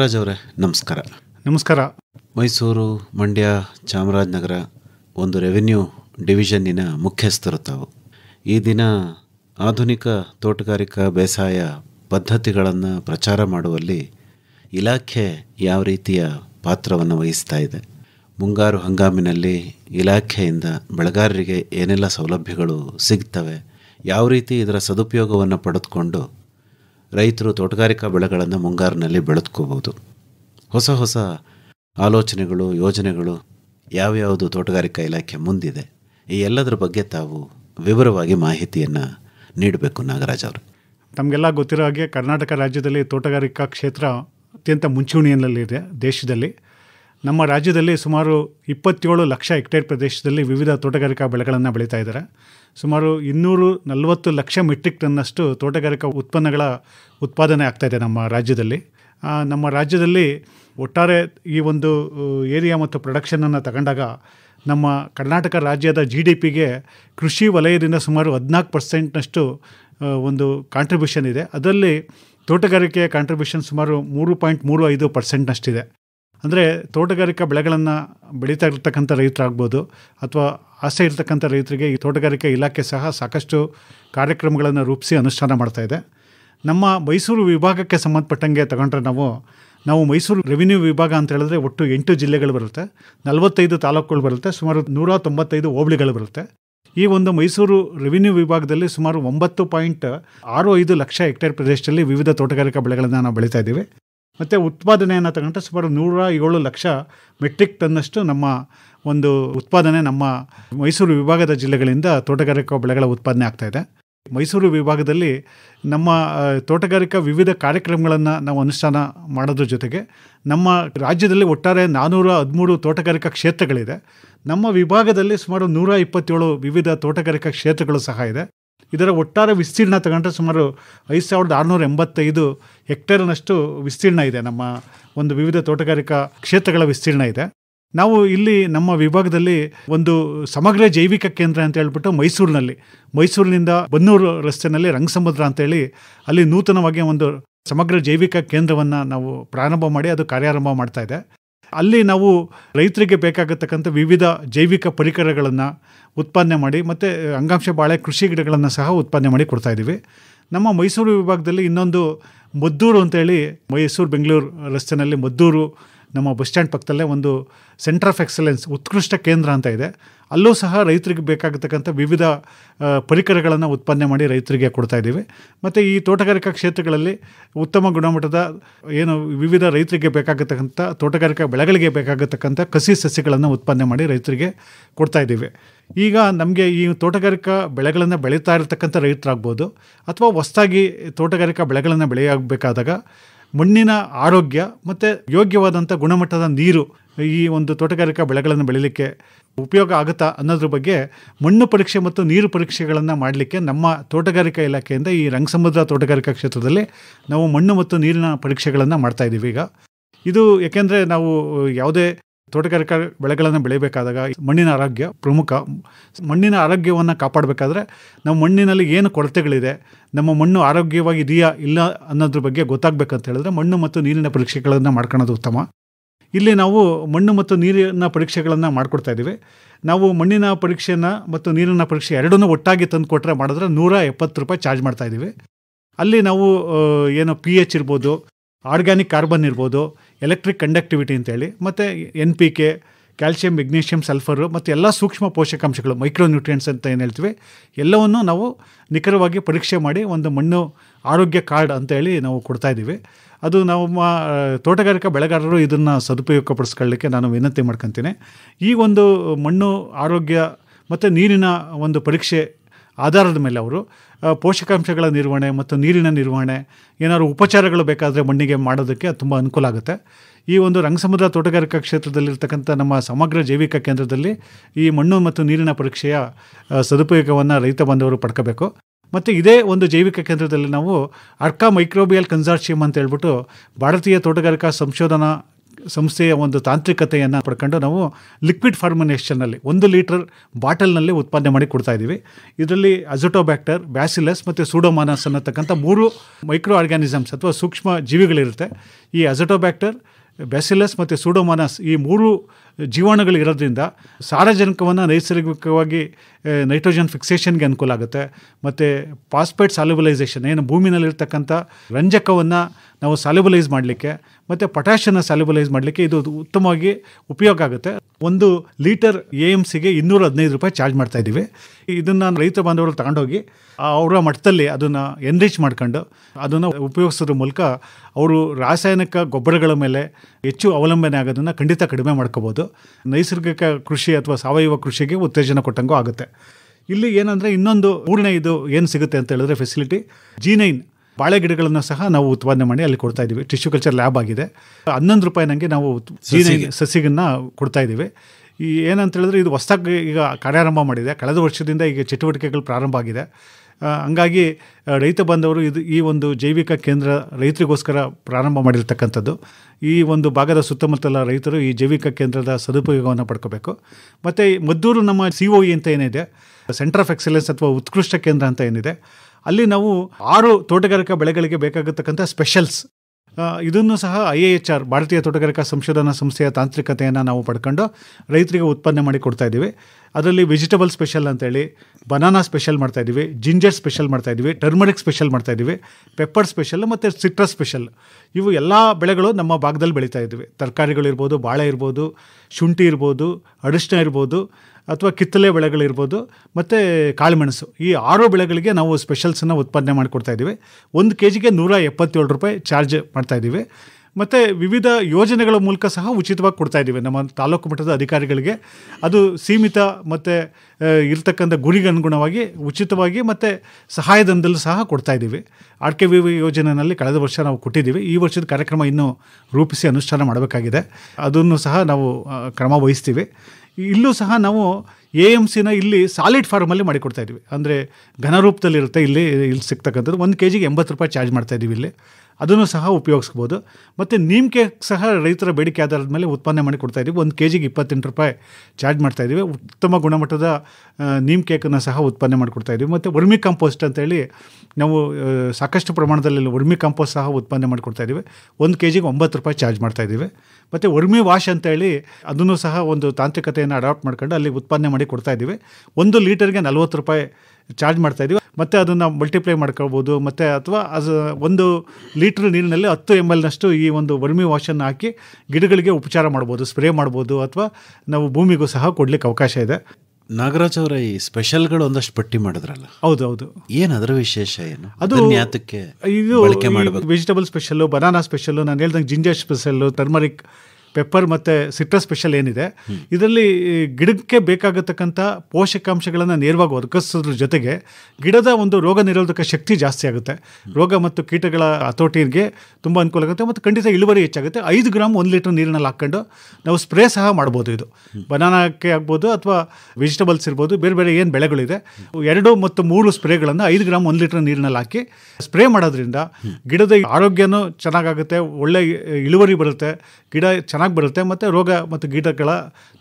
ರಾಜ್ ಅವರೇ ನಮಸ್ಕಾರ. ನಮಸ್ಕಾರ. ಮೈಸೂರು ಮಂಡ್ಯ ಚಾಮರಾಜನಗರ ಒಂದು ರೆವಿನ್ಯೂ ಡಿವಿಷನ್ನಿನ ಮುಖ್ಯಸ್ಥರು ತಾವು. ಈ ದಿನ ಆಧುನಿಕ ತೋಟಗಾರಿಕಾ ಬೇಸಾಯ ಪದ್ಧತಿಗಳನ್ನು ಪ್ರಚಾರ ಮಾಡುವಲ್ಲಿ ಇಲಾಖೆ ಯಾವ ರೀತಿಯ ಪಾತ್ರವನ್ನು ವಹಿಸ್ತಾ ಇದೆ? ಮುಂಗಾರು ಹಂಗಾಮಿನಲ್ಲಿ ಇಲಾಖೆಯಿಂದ ಬೆಳೆಗಾರರಿಗೆ ಏನೆಲ್ಲ ಸೌಲಭ್ಯಗಳು ಸಿಗ್ತವೆ? ಯಾವ ರೀತಿ ಇದರ ಸದುಪಯೋಗವನ್ನು ಪಡೆದುಕೊಂಡು ರೈತರು ತೋಟಗಾರಿಕಾ ಬೆಳೆಗಳನ್ನು ಮುಂಗಾರಿನಲ್ಲಿ ಬೆಳೆದ್ಕೋಬೋದು ಹೊಸ ಹೊಸ ಆಲೋಚನೆಗಳು, ಯೋಜನೆಗಳು ಯಾವ್ಯಾವುದು ತೋಟಗಾರಿಕಾ ಇಲಾಖೆ ಮುಂದಿದೆ, ಈ ಎಲ್ಲದರ ಬಗ್ಗೆ ತಾವು ವಿವರವಾಗಿ ಮಾಹಿತಿಯನ್ನು ನೀಡಬೇಕು ನಾಗರಾಜ್ ಅವರು. ತಮಗೆಲ್ಲ ಗೊತ್ತಿರೋ ಹಾಗೆ ಕರ್ನಾಟಕ ರಾಜ್ಯದಲ್ಲಿ ತೋಟಗಾರಿಕಾ ಕ್ಷೇತ್ರ ಅತ್ಯಂತ ಮುಂಚೂಣಿಯಲ್ಲಿದೆ ದೇಶದಲ್ಲಿ. ನಮ್ಮ ರಾಜ್ಯದಲ್ಲಿ ಸುಮಾರು ಇಪ್ಪತ್ತೇಳು ಲಕ್ಷ ಹೆಕ್ಟೇರ್ ಪ್ರದೇಶದಲ್ಲಿ ವಿವಿಧ ತೋಟಗಾರಿಕಾ ಬೆಳೆಗಳನ್ನು ಬೆಳೀತಾ ಇದ್ದಾರೆ. ಸುಮಾರು ಇನ್ನೂರು ನಲವತ್ತು ಲಕ್ಷ ಮೆಟ್ರಿಕ್ ಟನ್ನಷ್ಟು ತೋಟಗಾರಿಕಾ ಉತ್ಪನ್ನಗಳ ಉತ್ಪಾದನೆ ಆಗ್ತಾ ಇದೆ ನಮ್ಮ ರಾಜ್ಯದಲ್ಲಿ. ನಮ್ಮ ರಾಜ್ಯದಲ್ಲಿ ಒಟ್ಟಾರೆ ಈ ಒಂದು ಏರಿಯಾ ಮತ್ತು ಪ್ರೊಡಕ್ಷನನ್ನು ತಗೊಂಡಾಗ ನಮ್ಮ ಕರ್ನಾಟಕ ರಾಜ್ಯದ ಜಿ ಡಿ ಪಿಗೆ ಕೃಷಿ ವಲಯದಿಂದ ಸುಮಾರು ಹದಿನಾಲ್ಕು ಪರ್ಸೆಂಟ್ನಷ್ಟು ಒಂದು ಕಾಂಟ್ರಿಬ್ಯೂಷನ್ ಇದೆ. ಅದರಲ್ಲಿ ತೋಟಗಾರಿಕೆಯ ಕಾಂಟ್ರಿಬ್ಯೂಷನ್ ಸುಮಾರು ಮೂರು ಪಾಯಿಂಟ್ ಮೂರು ಐದು ಪರ್ಸೆಂಟ್ನಷ್ಟಿದೆ. ಅಂದರೆ ತೋಟಗಾರಿಕಾ ಬೆಳೆಗಳನ್ನು ಬೆಳೀತಾ ಇರ್ತಕ್ಕಂಥ ರೈತರಾಗ್ಬೋದು ಅಥವಾ ಆಸೆ ಇರ್ತಕ್ಕಂಥ ರೈತರಿಗೆ ಈ ತೋಟಗಾರಿಕೆ ಇಲಾಖೆ ಸಹ ಸಾಕಷ್ಟು ಕಾರ್ಯಕ್ರಮಗಳನ್ನು ರೂಪಿಸಿ ಅನುಷ್ಠಾನ ಮಾಡ್ತಾ ಇದೆ. ನಮ್ಮ ಮೈಸೂರು ವಿಭಾಗಕ್ಕೆ ಸಂಬಂಧಪಟ್ಟಂಗೆ ತಗೊಂಡ್ರೆ ನಾವು ನಾವು ಮೈಸೂರು ರೆವಿನ್ಯೂ ವಿಭಾಗ ಅಂತ ಹೇಳಿದ್ರೆ ಒಟ್ಟು ಎಂಟು ಜಿಲ್ಲೆಗಳು ಬರುತ್ತೆ. ನಲವತ್ತೈದು ತಾಲೂಕುಗಳು ಬರುತ್ತೆ. ಸುಮಾರು ನೂರ ತೊಂಬತ್ತೈದು ಹೋಬಳಿಗಳು ಬರುತ್ತೆ. ಈ ಒಂದು ಮೈಸೂರು ರೆವಿನ್ಯೂ ವಿಭಾಗದಲ್ಲಿ ಸುಮಾರು ಒಂಬತ್ತು ಪಾಯಿಂಟ್ ಆರು ಐದು ಲಕ್ಷ ಹೆಕ್ಟೇರ್ ಪ್ರದೇಶದಲ್ಲಿ ವಿವಿಧ ತೋಟಗಾರಿಕಾ ಬೆಳೆಗಳನ್ನು ನಾವು ಬೆಳೀತಾ ಇದ್ದೀವಿ. ಮತ್ತು ಉತ್ಪಾದನೆಯನ್ನು ತಗೊಂಡ್ರೆ ಸುಮಾರು ನೂರ ಏಳು ಲಕ್ಷ ಮೆಟ್ರಿಕ್ ಟನ್ನಷ್ಟು ನಮ್ಮ ಒಂದು ಉತ್ಪಾದನೆ ನಮ್ಮ ಮೈಸೂರು ವಿಭಾಗದ ಜಿಲ್ಲೆಗಳಿಂದ ತೋಟಗಾರಿಕಾ ಬೆಳೆಗಳ ಉತ್ಪಾದನೆ ಆಗ್ತಾ ಇದೆ. ಮೈಸೂರು ವಿಭಾಗದಲ್ಲಿ ನಮ್ಮ ತೋಟಗಾರಿಕಾ ವಿವಿಧ ಕಾರ್ಯಕ್ರಮಗಳನ್ನು ನಾವು ಅನುಷ್ಠಾನ ಮಾಡೋದ್ರ ಜೊತೆಗೆ ನಮ್ಮ ರಾಜ್ಯದಲ್ಲಿ ಒಟ್ಟಾರೆ ನಾನ್ನೂರ ಹದಿಮೂರು ತೋಟಗಾರಿಕಾ ಕ್ಷೇತ್ರಗಳಿದೆ. ನಮ್ಮ ವಿಭಾಗದಲ್ಲಿ ಸುಮಾರು ನೂರ ಇಪ್ಪತ್ತೇಳು ವಿವಿಧ ತೋಟಗಾರಿಕಾ ಕ್ಷೇತ್ರಗಳು ಸಹ ಇದೆ. ಇದರ ಒಟ್ಟಾರೆ ವಿಸ್ತೀರ್ಣ ತಗೊಂಡ್ರೆ ಸುಮಾರು ಐದು ಸಾವಿರದ ಆರುನೂರ ಎಂಬತ್ತೈದು ಹೆಕ್ಟೇರ್ನಷ್ಟು ವಿಸ್ತೀರ್ಣ ಇದೆ. ನಮ್ಮ ಒಂದು ವಿವಿಧ ತೋಟಗಾರಿಕಾ ಕ್ಷೇತ್ರಗಳ ವಿಸ್ತೀರ್ಣ ಇದೆ. ನಾವು ಇಲ್ಲಿ ನಮ್ಮ ವಿಭಾಗದಲ್ಲಿ ಒಂದು ಸಮಗ್ರ ಜೈವಿಕ ಕೇಂದ್ರ ಅಂತ ಹೇಳ್ಬಿಟ್ಟು ಮೈಸೂರಿನಲ್ಲಿ, ಮೈಸೂರಿನಿಂದ ಬನ್ನೂರು ರಸ್ತೆಯಲ್ಲಿ ರಂಗಸಮುದ್ರ ಅಂತೇಳಿ ಅಲ್ಲಿ ನೂತನವಾಗಿ ಒಂದು ಸಮಗ್ರ ಜೈವಿಕ ಕೇಂದ್ರವನ್ನು ನಾವು ಪ್ರಾರಂಭ ಮಾಡಿ ಅದು ಕಾರ್ಯಾರಂಭ ಮಾಡ್ತಾ ಇದೆ. ಅಲ್ಲಿ ನಾವು ರೈತರಿಗೆ ಬೇಕಾಗತಕ್ಕಂಥ ವಿವಿಧ ಜೈವಿಕ ಪರಿಕರಗಳನ್ನು ಉತ್ಪಾದನೆ ಮಾಡಿ ಮತ್ತು ಅಂಗಾಂಶ ಬಾಳೆ, ಕೃಷಿ ಗಿಡಗಳನ್ನು ಸಹ ಉತ್ಪಾದನೆ ಮಾಡಿ ಕೊಡ್ತಾ ಇದ್ದೀವಿ. ನಮ್ಮ ಮೈಸೂರು ವಿಭಾಗದಲ್ಲಿ ಇನ್ನೊಂದು ಮದ್ದೂರು ಅಂತೇಳಿ ಮೈಸೂರು ಬೆಂಗಳೂರು ರಸ್ತೆಯಲ್ಲಿ ಮದ್ದೂರು ನಮ್ಮ ಬಸ್ ಸ್ಟ್ಯಾಂಡ್ ಪಕ್ಕದಲ್ಲೇ ಒಂದು ಸೆಂಟರ್ ಆಫ್ ಎಕ್ಸಲೆನ್ಸ್, ಉತ್ಕೃಷ್ಟ ಕೇಂದ್ರ ಅಂತ ಇದೆ. ಅಲ್ಲೂ ಸಹ ರೈತರಿಗೆ ಬೇಕಾಗತಕ್ಕಂಥ ವಿವಿಧ ಪರಿಕರಗಳನ್ನು ಉತ್ಪಾದನೆ ಮಾಡಿ ರೈತರಿಗೆ ಕೊಡ್ತಾ ಇದ್ದೀವಿ. ಮತ್ತು ಈ ತೋಟಗಾರಿಕಾ ಕ್ಷೇತ್ರಗಳಲ್ಲಿ ಉತ್ತಮ ಗುಣಮಟ್ಟದ, ಏನು ವಿವಿಧ ರೈತರಿಗೆ ಬೇಕಾಗತಕ್ಕಂಥ, ತೋಟಗಾರಿಕಾ ಬೆಳೆಗಳಿಗೆ ಬೇಕಾಗತಕ್ಕಂಥ ಕಸಿ ಸಸ್ಯಗಳನ್ನು ಉತ್ಪಾದನೆ ಮಾಡಿ ರೈತರಿಗೆ ಕೊಡ್ತಾ ಇದ್ದೀವಿ. ಈಗ ನಮಗೆ ಈ ತೋಟಗಾರಿಕಾ ಬೆಳೆಗಳನ್ನು ಬೆಳೀತಾ ಇರತಕ್ಕಂಥ ರೈತರಾಗ್ಬೋದು, ಅಥವಾ ಹೊಸದಾಗಿ ತೋಟಗಾರಿಕಾ ಬೆಳೆಗಳನ್ನು ಬೆಳೆಯಬೇಕಾದಾಗ ಮಣ್ಣಿನ ಆರೋಗ್ಯ ಮತ್ತು ಯೋಗ್ಯವಾದಂಥ ಗುಣಮಟ್ಟದ ನೀರು ಈ ಒಂದು ತೋಟಗಾರಿಕಾ ಬೆಳೆಗಳನ್ನು ಬೆಳೀಲಿಕ್ಕೆ ಉಪಯೋಗ ಆಗುತ್ತಾ ಅನ್ನೋದ್ರ ಬಗ್ಗೆ ಮಣ್ಣು ಪರೀಕ್ಷೆ ಮತ್ತು ನೀರು ಪರೀಕ್ಷೆಗಳನ್ನು ಮಾಡಲಿಕ್ಕೆ ನಮ್ಮ ತೋಟಗಾರಿಕಾ ಇಲಾಖೆಯಿಂದ ಈ ರಂಗಸಮುದ್ರ ತೋಟಗಾರಿಕಾ ಕ್ಷೇತ್ರದಲ್ಲಿ ನಾವು ಮಣ್ಣು ಮತ್ತು ನೀರಿನ ಪರೀಕ್ಷೆಗಳನ್ನು ಮಾಡ್ತಾಯಿದ್ದೀವಿ ಈಗ. ಇದು ಏಕೆಂದರೆ ನಾವು ಯಾವುದೇ ತೋಟಗಾರಿಕಾ ಬೆಳೆಗಳನ್ನು ಬೆಳಿಬೇಕಾದಾಗ ಮಣ್ಣಿನ ಆರೋಗ್ಯ ಪ್ರಮುಖ. ಮಣ್ಣಿನ ಆರೋಗ್ಯವನ್ನು ಕಾಪಾಡಬೇಕಾದ್ರೆ ನಮ್ಮ ಮಣ್ಣಿನಲ್ಲಿ ಏನು ಕೊರತೆಗಳಿದೆ, ನಮ್ಮ ಮಣ್ಣು ಆರೋಗ್ಯವಾಗಿ ಇದೆಯಾ, ಇಲ್ಲ ಅನ್ನೋದ್ರ ಬಗ್ಗೆ ಗೊತ್ತಾಗಬೇಕಂತ ಹೇಳಿದ್ರೆ ಮಣ್ಣು ಮತ್ತು ನೀರಿನ ಪರೀಕ್ಷೆಗಳನ್ನು ಮಾಡ್ಕೊಳ್ಳೋದು ಉತ್ತಮ. ಇಲ್ಲಿ ನಾವು ಮಣ್ಣು ಮತ್ತು ನೀರಿನ ಪರೀಕ್ಷೆಗಳನ್ನು ಮಾಡಿಕೊಡ್ತಾ ಇದ್ದೀವಿ. ನಾವು ಮಣ್ಣಿನ ಪರೀಕ್ಷೆಯನ್ನು ಮತ್ತು ನೀರಿನ ಪರೀಕ್ಷೆ ಎರಡನ್ನೂ ಒಟ್ಟಾಗಿ ತಂದು ಕೊಟ್ಟರೆ ಮಾಡಿದ್ರೆ ನೂರ ಎಪ್ಪತ್ತು ರೂಪಾಯಿ ಚಾರ್ಜ್ ಮಾಡ್ತಾ ಇದ್ದೀವಿ. ಅಲ್ಲಿ ನಾವು ಏನು ಪಿ ಎಚ್ ಇರ್ಬೋದು ಆರ್ಗ್ಯಾನಿಕ್ ಕಾರ್ಬನ್ ಇರ್ಬೋದು ಎಲೆಕ್ಟ್ರಿಕ್ ಕಂಡಕ್ಟಿವಿಟಿ ಅಂತೇಳಿ, ಮತ್ತು N P K calcium magnesium sulphur ಮತ್ತು ಎಲ್ಲ ಸೂಕ್ಷ್ಮ ಪೋಷಕಾಂಶಗಳು ಮೈಕ್ರೋನ್ಯೂಟ್ರಿಯೆಂಟ್ಸ್ ಅಂತ ಏನು ಹೇಳ್ತೀವಿ, ಎಲ್ಲವನ್ನು ನಾವು ನಿಖರವಾಗಿ ಪರೀಕ್ಷೆ ಮಾಡಿ ಒಂದು ಮಣ್ಣು ಆರೋಗ್ಯ ಕಾರ್ಡ್ ಅಂತೇಳಿ ನಾವು ಕೊಡ್ತಾ ಇದ್ದೀವಿ. ಅದು ನಮ್ಮ ತೋಟಗಾರಿಕಾ ಬೆಳೆಗಾರರು ಇದನ್ನು ಸದುಪಯೋಗಪಡಿಸ್ಕೊಳ್ಳಿಕ್ಕೆ ನಾನು ವಿನಂತಿ ಮಾಡ್ಕೊತೀನಿ. ಈ ಒಂದು ಮಣ್ಣು ಆರೋಗ್ಯ ಮತ್ತು ನೀರಿನ ಒಂದು ಪರೀಕ್ಷೆ ಆಧಾರದ ಮೇಲೆ ಅವರು ಪೋಷಕಾಂಶಗಳ ನಿರ್ವಹಣೆ ಮತ್ತು ನೀರಿನ ನಿರ್ವಹಣೆ, ಏನಾದರೂ ಉಪಚಾರಗಳು ಬೇಕಾದರೆ ಮಣ್ಣಿಗೆ ಮಾಡೋದಕ್ಕೆ ತುಂಬ ಅನುಕೂಲ ಆಗುತ್ತೆ. ಈ ಒಂದು ರಂಗಸಮುದ್ರ ತೋಟಗಾರಿಕಾ ಕ್ಷೇತ್ರದಲ್ಲಿರ್ತಕ್ಕಂಥ ನಮ್ಮ ಸಮಗ್ರ ಜೈವಿಕ ಕೇಂದ್ರದಲ್ಲಿ ಈ ಮಣ್ಣು ಮತ್ತು ನೀರಿನ ಪರೀಕ್ಷೆಯ ಸದುಪಯೋಗವನ್ನು ರೈತ ಬಾಂಧವರು ಪಡ್ಕೋಬೇಕು. ಮತ್ತು ಇದೇ ಒಂದು ಜೈವಿಕ ಕೇಂದ್ರದಲ್ಲಿ ನಾವು ಅರ್ಕಾ ಮೈಕ್ರೋಬಿಯಲ್ ಕನ್ಸಾರ್ಷಿಯಮ್ ಅಂತ ಹೇಳ್ಬಿಟ್ಟು ಭಾರತೀಯ ತೋಟಗಾರಿಕಾ ಸಂಶೋಧನಾ ಸಂಸ್ಥೆಯ ಒಂದು ತಾಂತ್ರಿಕತೆಯನ್ನು ಪಡ್ಕೊಂಡು ನಾವು ಲಿಕ್ವಿಡ್ ಫಾರ್ಮಿನೇಷನ್ನಲ್ಲಿ ಒಂದು ಲೀಟರ್ ಬಾಟಲ್ನಲ್ಲಿ ಉತ್ಪಾದನೆ ಮಾಡಿ ಕೊಡ್ತಾ ಇದ್ದೀವಿ. ಇದರಲ್ಲಿ ಅಜೋಟೋಬ್ಯಾಕ್ಟರ್ ಬ್ಯಾಸಿಲಸ್ ಮತ್ತು ಸೂಡೋಮಾನಸ್ ಅನ್ನತಕ್ಕಂಥ ಮೂರು ಮೈಕ್ರೋ ಆರ್ಗ್ಯಾನಿಸಮ್ಸ್ ಅಥವಾ ಸೂಕ್ಷ್ಮ ಜೀವಿಗಳಿರುತ್ತೆ ಈ ಅಜೋಟೋಬ್ಯಾಕ್ಟರ್ ಬ್ಯಾಸಿಲಸ್ ಮತ್ತು ಸೂಡೋಮಾನಸ್ ಈ ಮೂರು ಜೀವಾಣುಗಳು ಇರೋದ್ರಿಂದ ಸಾರಜನಕವನ್ನು ನೈಸರ್ಗಿಕವಾಗಿ ನೈಟ್ರೋಜನ್ ಫಿಕ್ಸೇಷನ್ಗೆ ಅನುಕೂಲ ಆಗುತ್ತೆ. ಮತ್ತು ಪಾಸ್ಪೇಟ್ ಸಾಲ್ಯುಬಲೈಸೇಷನ್ ಏನು ಭೂಮಿನಲ್ಲಿರ್ತಕ್ಕಂಥ ರಂಜಕವನ್ನು ನಾವು ಸಾಲ್ಯುಬಲೈಸ್ ಮಾಡಲಿಕ್ಕೆ, ಮತ್ತು ಪೊಟ್ಯಾಷನ್ನ ಸಾಲ್ಯುಬಲೈಸ್ ಮಾಡಲಿಕ್ಕೆ ಇದು ಉತ್ತಮವಾಗಿ ಉಪಯೋಗ ಆಗುತ್ತೆ. ಒಂದು ಲೀಟರ್ ಎ ಎಂ ಸಿಗೆ ಇನ್ನೂರ ಹದಿನೈದು ರೂಪಾಯಿ ಚಾರ್ಜ್ ಮಾಡ್ತಾ ಇದ್ದೀವಿ. ಇದನ್ನು ರೈತ ಬಾಂಧವರು ತಗೊಂಡೋಗಿ ಅವರ ಮಟ್ಟದಲ್ಲಿ ಅದನ್ನು ಎನ್ರಿಚ್ ಮಾಡ್ಕೊಂಡು ಅದನ್ನು ಉಪಯೋಗಿಸೋದ್ರ ಮೂಲಕ ಅವರು ರಾಸಾಯನಿಕ ಗೊಬ್ಬರಗಳ ಮೇಲೆ ಹೆಚ್ಚು ಅವಲಂಬನೆ ಆಗೋದನ್ನು ಖಂಡಿತ ಕಡಿಮೆ ಮಾಡ್ಕೋಬೋದು. ನೈಸರ್ಗಿಕ ಕೃಷಿ ಅಥವಾ ಸಾವಯವ ಕೃಷಿಗೆ ಉತ್ತೇಜನ ಕೊಟ್ಟಂಗೂ ಆಗುತ್ತೆ. ಇಲ್ಲಿ ಏನಂದರೆ ಇನ್ನೊಂದು ಮೂರನೇ ಇದು ಏನು ಸಿಗುತ್ತೆ ಅಂತ ಹೇಳಿದ್ರೆ ಫೆಸಿಲಿಟಿ ಜೀನೈನ್ ಬಾಳೆ ಗಿಡಗಳನ್ನು ಸಹ ನಾವು ಉತ್ಪಾದನೆ ಮಾಡಿ ಅಲ್ಲಿ ಕೊಡ್ತಾ ಇದ್ದೀವಿ. ಟಿಶ್ಯೂ ಕಲ್ಚರ್ ಲ್ಯಾಬ್ ಆಗಿದೆ. ಹನ್ನೊಂದು ರೂಪಾಯಿ ನನಗೆ ನಾವು ಜಿ ನೈನ್ ಸಸಿಗನ್ನ ಕೊಡ್ತಾ ಇದ್ದೀವಿ. ಈ ಏನಂತ ಹೇಳಿದ್ರೆ ಇದು ಹೊಸದಾಗಿ ಈಗ ಕಾರ್ಯಾರಂಭ ಮಾಡಿದೆ. ಕಳೆದ ವರ್ಷದಿಂದ ಈಗ ಚಟುವಟಿಕೆಗಳು ಪ್ರಾರಂಭ ಆಗಿದೆ. ಹಂಗಾಗಿ ರೈತ ಬಂದವರು ಇದು ಈ ಒಂದು ಜೈವಿಕ ಕೇಂದ್ರ ರೈತರಿಗೋಸ್ಕರ ಪ್ರಾರಂಭ ಮಾಡಿರ್ತಕ್ಕಂಥದ್ದು. ಈ ಒಂದು ಭಾಗದ ಸುತ್ತಮುತ್ತಲ ರೈತರು ಈ ಜೈವಿಕ ಕೇಂದ್ರದ ಸದುಪಯೋಗವನ್ನು ಪಡ್ಕೋಬೇಕು. ಮತ್ತು ಮದ್ದೂರು ನಮ್ಮ ಸಿ ಒ ಇ ಅಂತ ಏನಿದೆ, ಸೆಂಟರ್ ಆಫ್ ಎಕ್ಸಲೆನ್ಸ್ ಅಥವಾ ಉತ್ಕೃಷ್ಟ ಕೇಂದ್ರ ಅಂತ ಏನಿದೆ, ಅಲ್ಲಿ ನಾವು ಆರು ತೋಟಗಾರಿಕಾ ಬೆಳೆಗಳಿಗೆ ಬೇಕಾಗತಕ್ಕಂಥ ಸ್ಪೆಷಲ್ಸ್ ಇದನ್ನು ಸಹ ಐ ಎ ಎಚ್ ಆರ್, ಭಾರತೀಯ ತೋಟಗಾರಿಕಾ ಸಂಶೋಧನಾ ಸಂಸ್ಥೆಯ ತಾಂತ್ರಿಕತೆಯನ್ನು ನಾವು ಪಡ್ಕೊಂಡು ರೈತರಿಗೆ ಉತ್ಪನ್ನ ಮಾಡಿ ಕೊಡ್ತಾ ಇದ್ದೀವಿ. ಅದರಲ್ಲಿ ವೆಜಿಟೇಬಲ್ ಸ್ಪೆಷಲ್ ಅಂತೇಳಿ, ಬನಾನಾ ಸ್ಪೆಷಲ್ ಮಾಡ್ತಾ ಇದ್ದೀವಿ, ಜಿಂಜರ್ ಸ್ಪೆಷಲ್ ಮಾಡ್ತಾ ಇದ್ದೀವಿ, ಟರ್ಮರಿಕ್ ಸ್ಪೆಷಲ್ ಮಾಡ್ತಾ ಇದ್ದೀವಿ, ಪೆಪ್ಪರ್ ಸ್ಪೆಷಲ್ ಮತ್ತು ಸಿಟ್ರಸ್ ಸ್ಪೆಷಲ್. ಇವು ಎಲ್ಲ ಬೆಳೆಗಳು ನಮ್ಮ ಭಾಗದಲ್ಲಿ ಬೆಳೀತಾ ಇದ್ದೀವಿ. ತರಕಾರಿಗಳಿರ್ಬೋದು, ಬಾಳೆ ಇರ್ಬೋದು, ಶುಂಠಿ ಇರ್ಬೋದು ಅರಿಶಿನ ಇರ್ಬೋದು. ಅಥವಾ ಕಿತ್ತಲೆ ಬೆಳೆಗಳಿರ್ಬೋದು, ಮತ್ತು ಕಾಳುಮೆಣಸು. ಈ ಆರು ಬೆಳೆಗಳಿಗೆ ನಾವು ಸ್ಪೆಷಲ್ಸನ್ನು ಉತ್ಪಾದನೆ ಮಾಡಿಕೊಡ್ತಾ ಇದ್ದೀವಿ. ಒಂದು ಕೆ ಜಿಗೆ ನೂರ ಎಪ್ಪತ್ತೇಳು ರೂಪಾಯಿ ಚಾರ್ಜ್ ಮಾಡ್ತಾ ಇದ್ದೀವಿ. ಮತ್ತು ವಿವಿಧ ಯೋಜನೆಗಳ ಮೂಲಕ ಸಹ ಉಚಿತವಾಗಿ ಕೊಡ್ತಾ ಇದ್ದೀವಿ. ನಮ್ಮ ತಾಲೂಕು ಮಟ್ಟದ ಅಧಿಕಾರಿಗಳಿಗೆ ಅದು ಸೀಮಿತ ಮತ್ತು ಇರ್ತಕ್ಕಂಥ ಗುರಿಗೆ ಅನುಗುಣವಾಗಿ ಉಚಿತವಾಗಿ ಮತ್ತು ಸಹಾಯಧನದಲ್ಲೂ ಸಹ ಕೊಡ್ತಾ ಇದ್ದೀವಿ. ಆರ್ ಕೆ ವಿ ವಿ ಯೋಜನೆಯಲ್ಲಿ ಕಳೆದ ವರ್ಷ ನಾವು ಕೊಟ್ಟಿದ್ದೀವಿ. ಈ ವರ್ಷದ ಕಾರ್ಯಕ್ರಮ ಇನ್ನೂ ರೂಪಿಸಿ ಅನುಷ್ಠಾನ ಮಾಡಬೇಕಾಗಿದೆ. ಅದನ್ನು ಸಹ ನಾವು ಕ್ರಮ ವಹಿಸ್ತೀವಿ. ಇಲ್ಲೂ ಸಹ ನಾವು ಎ ಎಂ ಸಿನ ಇಲ್ಲಿ ಸಾಲಿಡ್ ಫಾರ್ಮಲ್ಲಿ ಮಾಡಿಕೊಡ್ತಾ ಇದ್ದೀವಿ. ಅಂದರೆ ಘನರೂಪದಲ್ಲಿರುತ್ತೆ ಇಲ್ಲಿ ಇಲ್ಲಿ ಸಿಗ್ತಕ್ಕಂಥದ್ದು. ಒಂದು ಕೆ ಜಿಗೆ ಎಂಬತ್ತು ರೂಪಾಯಿ ಚಾರ್ಜ್ ಮಾಡ್ತಾ ಇದ್ದೀವಿ ಇಲ್ಲಿ. ಅದನ್ನು ಸಹ ಉಪಯೋಗಿಸ್ಬೋದು. ಮತ್ತು ನೀಮ್ ಕೇಕ್ ಸಹ ರೈತರ ಬೇಡಿಕೆ ಆಧಾರದ ಮೇಲೆ ಉತ್ಪನ್ನ ಮಾಡಿ ಕೊಡ್ತಾ ಇದ್ದೀವಿ. ಒಂದು ಕೆ ಜಿಗೆ ಇಪ್ಪತ್ತೆಂಟು ರೂಪಾಯಿ ಚಾರ್ಜ್ ಮಾಡ್ತಾ ಇದ್ದೀವಿ. ಉತ್ತಮ ಗುಣಮಟ್ಟದ ನೀಮ್ ಕೇಕನ್ನು ಸಹ ಉತ್ಪನ್ನ ಮಾಡಿಕೊಡ್ತಾ ಇದ್ದೀವಿ. ಮತ್ತು ವರ್ಮಿ ಕಾಂಪೋಸ್ಟ್ ಅಂತೇಳಿ ನಾವು ಸಾಕಷ್ಟು ಪ್ರಮಾಣದಲ್ಲಿ ವರ್ಮಿ ಕಾಂಪೋಸ್ಟ್ ಸಹ ಉತ್ಪನ್ನ ಮಾಡಿಕೊಡ್ತಾ ಇದ್ದೀವಿ. ಒಂದು ಕೆ ಜಿಗೆ ಒಂಬತ್ತು ರೂಪಾಯಿ ಚಾರ್ಜ್ ಮಾಡ್ತಾ ಇದ್ದೀವಿ. ಮತ್ತು ವರ್ಮಿ ವಾಶ್ ಅಂತೇಳಿ ಅದನ್ನು ಸಹ ಒಂದು ತಾಂತ್ರಿಕತೆಯನ್ನು ಅಡಾಪ್ಟ್ ಮಾಡ್ಕೊಂಡು ಅಲ್ಲಿ ಉತ್ಪಾದನೆ ಮಾಡಿ ಕೊಡ್ತಾ ಇದ್ದೀವಿ. ಒಂದು ಲೀಟರ್ಗೆ ನಲ್ವತ್ತು ರೂಪಾಯಿ ಚಾರ್ಜ್ ಮಾಡ್ತಾ ಇದ್ದೀವಿ. ಮತ್ತು ಅದನ್ನು ಮಲ್ಟಿಪ್ಲೈ ಮಾಡ್ಕೊಳ್ಬೋದು. ಮತ್ತು ಅಥವಾ ಅದು ಒಂದು ಲೀಟ್ರ್ ನೀರಿನಲ್ಲಿ ಹತ್ತು ಎಂ ಎಲ್ನಷ್ಟು ಈ ಒಂದು ವರ್ಮಿ ವಾಶನ್ನು ಹಾಕಿ ಗಿಡಗಳಿಗೆ ಉಪಚಾರ ಮಾಡ್ಬೋದು, ಸ್ಪ್ರೇ ಮಾಡ್ಬೋದು ಅಥವಾ ನಾವು ಭೂಮಿಗೂ ಸಹ ಕೊಡ್ಲಿಕ್ಕೆ ಅವಕಾಶ ಇದೆ. ನಾಗರಾಜ್ ಅವರ ಈ ಸ್ಪೆಷಲ್ಗಳು ಒಂದಷ್ಟು ಪಟ್ಟಿ ಮಾಡಿದ್ರಲ್ಲ? ಹೌದು ಹೌದು. ಏನ್ ಅದರ ವಿಶೇಷ ಏನು? ಅದು ಯಾತಕ್ಕೆ ಇದು ಬಳಕೆ ಮಾಡಬೇಕು. ವೆಜಿಟಬಲ್ ಸ್ಪೆಷಲ್ಲು ಬನಾನಾ ಸ್ಪೆಷಲ್ಲು ನಾನು ಹೇಳ್ದಂಗೆ ಜಿಂಜರ್ ಸ್ಪೆಷಲ್ಲು ಟರ್ಮರಿಕ್ ಪೆಪ್ಪರ್ ಮತ್ತು ಸಿಟ್ರಸ್ ಸ್ಪೆಷಲ್ ಏನಿದೆ ಇದರಲ್ಲಿ ಗಿಡಕ್ಕೆ ಬೇಕಾಗತಕ್ಕಂಥ ಪೋಷಕಾಂಶಗಳನ್ನು ನೇರವಾಗಿ ಒದಗಿಸೋದ್ರ ಜೊತೆಗೆ ಗಿಡದ ಒಂದು ರೋಗ ನಿರೋಧಕ ಶಕ್ತಿ ಜಾಸ್ತಿ ಆಗುತ್ತೆ. ರೋಗ ಮತ್ತು ಕೀಟಗಳ ಹತೋಟಿಗೆ ತುಂಬ ಅನುಕೂಲ ಆಗುತ್ತೆ ಮತ್ತು ಖಂಡಿತ ಇಳುವರಿ ಹೆಚ್ಚಾಗುತ್ತೆ. ಐದು ಗ್ರಾಮ್ ಒಂದು ಲೀಟರ್ ನೀರಿನಲ್ಲಿ ಹಾಕ್ಕೊಂಡು ನಾವು ಸ್ಪ್ರೇ ಸಹ ಮಾಡ್ಬೋದು ಇದು. ಬನಾನಾಕ್ಕೆ ಆಗ್ಬೋದು ಅಥವಾ ವೆಜಿಟಬಲ್ಸ್ ಇರ್ಬೋದು ಬೇರೆ ಬೇರೆ ಏನು ಬೆಳೆಗಳಿದೆ ಎರಡು ಮತ್ತು ಮೂರು ಸ್ಪ್ರೇಗಳನ್ನು ಐದು ಗ್ರಾಮ್ ಒಂದು ಲೀಟರ್ ನೀರಿನಲ್ಲಿ ಹಾಕಿ ಸ್ಪ್ರೇ ಮಾಡೋದ್ರಿಂದ ಗಿಡದ ಆರೋಗ್ಯನೂ ಚೆನ್ನಾಗಾಗುತ್ತೆ ಒಳ್ಳೆ ಇಳುವರಿ ಬರುತ್ತೆ ಗಿಡ ಚೆನ್ನಾಗಿ ಬರುತ್ತೆ ಮತ್ತು ರೋಗ ಮತ್ತು ಕೀಟಗಳ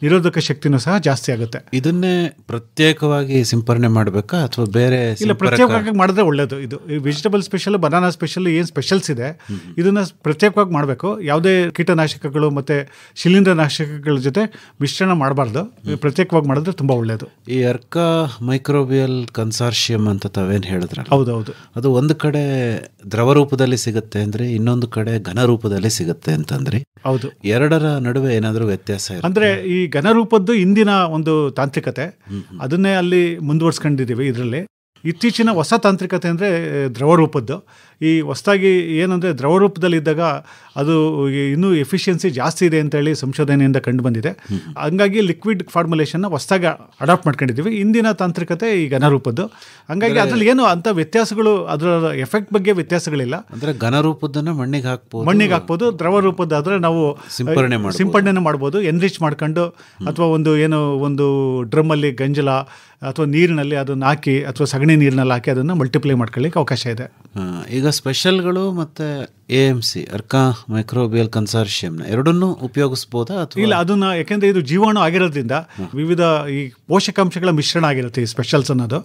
ನಿರೋಧಕ ಶಕ್ತಿನೂ ಸಹ ಜಾಸ್ತಿ ಆಗುತ್ತೆ. ಇದನ್ನೇ ಪ್ರತ್ಯೇಕವಾಗಿ ಸಿಂಪರಣೆ ಮಾಡಬೇಕಾ ಅಥವಾ ಬೇರೆ ಇಲ್ಲ ಪ್ರತ್ಯೇಕವಾಗಿ ಮಾಡಿದ್ರೆ ಒಳ್ಳೇದು. ಇದು ಈ ವೆಜಿಟೇಬಲ್ ಸ್ಪೆಷಲ್ ಬನಾನಾ ಸ್ಪೆಷಲ್ ಏನು ಸ್ಪೆಷಲ್ಸ್ ಇದೆ ಇದನ್ನ ಪ್ರತ್ಯೇಕವಾಗಿ ಮಾಡಬೇಕು. ಯಾವುದೇ ಕೀಟನಾಶಕಗಳು ಮತ್ತು ಶಿಲೀಂಧ್ರನಾಶಕಗಳ ಜೊತೆ ಮಿಶ್ರಣ ಮಾಡಬಾರ್ದು. ಪ್ರತ್ಯೇಕವಾಗಿ ಮಾಡಿದ್ರೆ ತುಂಬ ಒಳ್ಳೆಯದು ಈ ಅರ್ಕ ಮೈಕ್ರೋಬಿಯಲ್ ಕನ್ಸಾರ್ಷಿಯಂ ಅಂತ ತಾವೇನು ಹೇಳಿದ್ರೆ ಹೌದೌದು. ಅದು ಒಂದು ಕಡೆ ದ್ರವ ರೂಪದಲ್ಲಿ ಸಿಗುತ್ತೆ ಅಂದ್ರೆ ಇನ್ನೊಂದು ಕಡೆ ಘನ ರೂಪದಲ್ಲಿ ಸಿಗುತ್ತೆ ಅಂತಂದ್ರೆ. ಹೌದು. ಎರಡರ ನಡುವೆ ಏನಾದರೂ ವ್ಯತ್ಯಾಸ ಅಂದ್ರೆ ಈ ಘನರೂಪದ್ದು ಇಂದಿನ ಒಂದು ತಾಂತ್ರಿಕತೆ. ಅದನ್ನೇ ಅಲ್ಲಿ ಮುಂದುವರ್ಸ್ಕೊಂಡಿದ್ದೀವಿ ಇದರಲ್ಲಿ. ಇತ್ತೀಚಿನ ಹೊಸ ತಾಂತ್ರಿಕತೆ ಅಂದರೆ ದ್ರವ ರೂಪದ್ದು ಈ ಹೊಸದಾಗಿ ಏನಂದರೆ ದ್ರವ ರೂಪದಲ್ಲಿ ಇದ್ದಾಗ ಅದು ಇನ್ನೂ ಎಫಿಷಿಯನ್ಸಿ ಜಾಸ್ತಿ ಇದೆ ಅಂತೇಳಿ ಸಂಶೋಧನೆಯಿಂದ ಕಂಡು ಬಂದಿದೆ. ಹಂಗಾಗಿ ಲಿಕ್ವಿಡ್ ಫಾರ್ಮುಲೇಷನ್ನ ಹೊಸದಾಗಿ ಅಡಾಪ್ಟ್ ಮಾಡ್ಕೊಂಡಿದ್ದೀವಿ. ಇಂದಿನ ತಾಂತ್ರಿಕತೆ ಈ ಘನರೂಪದ್ದು ಹಂಗಾಗಿ ಅದರಲ್ಲಿ ಏನು ಅಂಥ ವ್ಯತ್ಯಾಸಗಳು ಅದರ ಎಫೆಕ್ಟ್ ಬಗ್ಗೆ ವ್ಯತ್ಯಾಸಗಳಿಲ್ಲ. ಅಂದರೆ ಘನ ರೂಪದನ್ನ ಮಣ್ಣಿಗೆ ಹಾಕ್ಬೋದು. ಮಣ್ಣಿಗೆ ಹಾಕ್ಬೋದು ದ್ರವ ರೂಪದ್ದಾದರೆ ನಾವು ಸಿಂಪರಣೆ ಮಾಡಿ ಸಿಂಪಡಣೆ ಮಾಡ್ಬೋದು. ಎನ್ರಿಚ್ ಮಾಡ್ಕೊಂಡು ಅಥವಾ ಒಂದು ಏನು ಒಂದು ಡ್ರಮ್ಮಲ್ಲಿ ಗಂಜಲ ಅಥವಾ ನೀರಿನಲ್ಲಿ ಅದನ್ನು ಹಾಕಿ ಅಥವಾ ಸಗಣಿ ನೀರಿನಲ್ಲಿ ಹಾಕಿ ಅದನ್ನು ಮಲ್ಟಿಪ್ಲೈ ಮಾಡ್ಕೊಳ್ಳಿಕ್ಕೆ ಅವಕಾಶ ಇದೆ. ಆ, ಈಗ ಸ್ಪೆಷಲ್ಗಳು ಮತ್ತೆ A M C Arka microbial ಕನ್ಸಾರ್ಷಿಯಂನ. ಎರಡನ್ನೂ ಉಪಯೋಗಿಸ್ಬೋದಾ ಅಥವಾ? ಇಲ್ಲ ಅದನ್ನ ಯಾಕೆಂದ್ರೆ ಇದು ಜೀವಾಣು ಆಗಿರೋದ್ರಿಂದ ವಿವಿಧ ಈ ಪೋಷಕಾಂಶಗಳ ಮಿಶ್ರಣ ಆಗಿರುತ್ತೆ ಈ ಸ್ಪೆಷಲ್ಸ್ ಅನ್ನೋದು.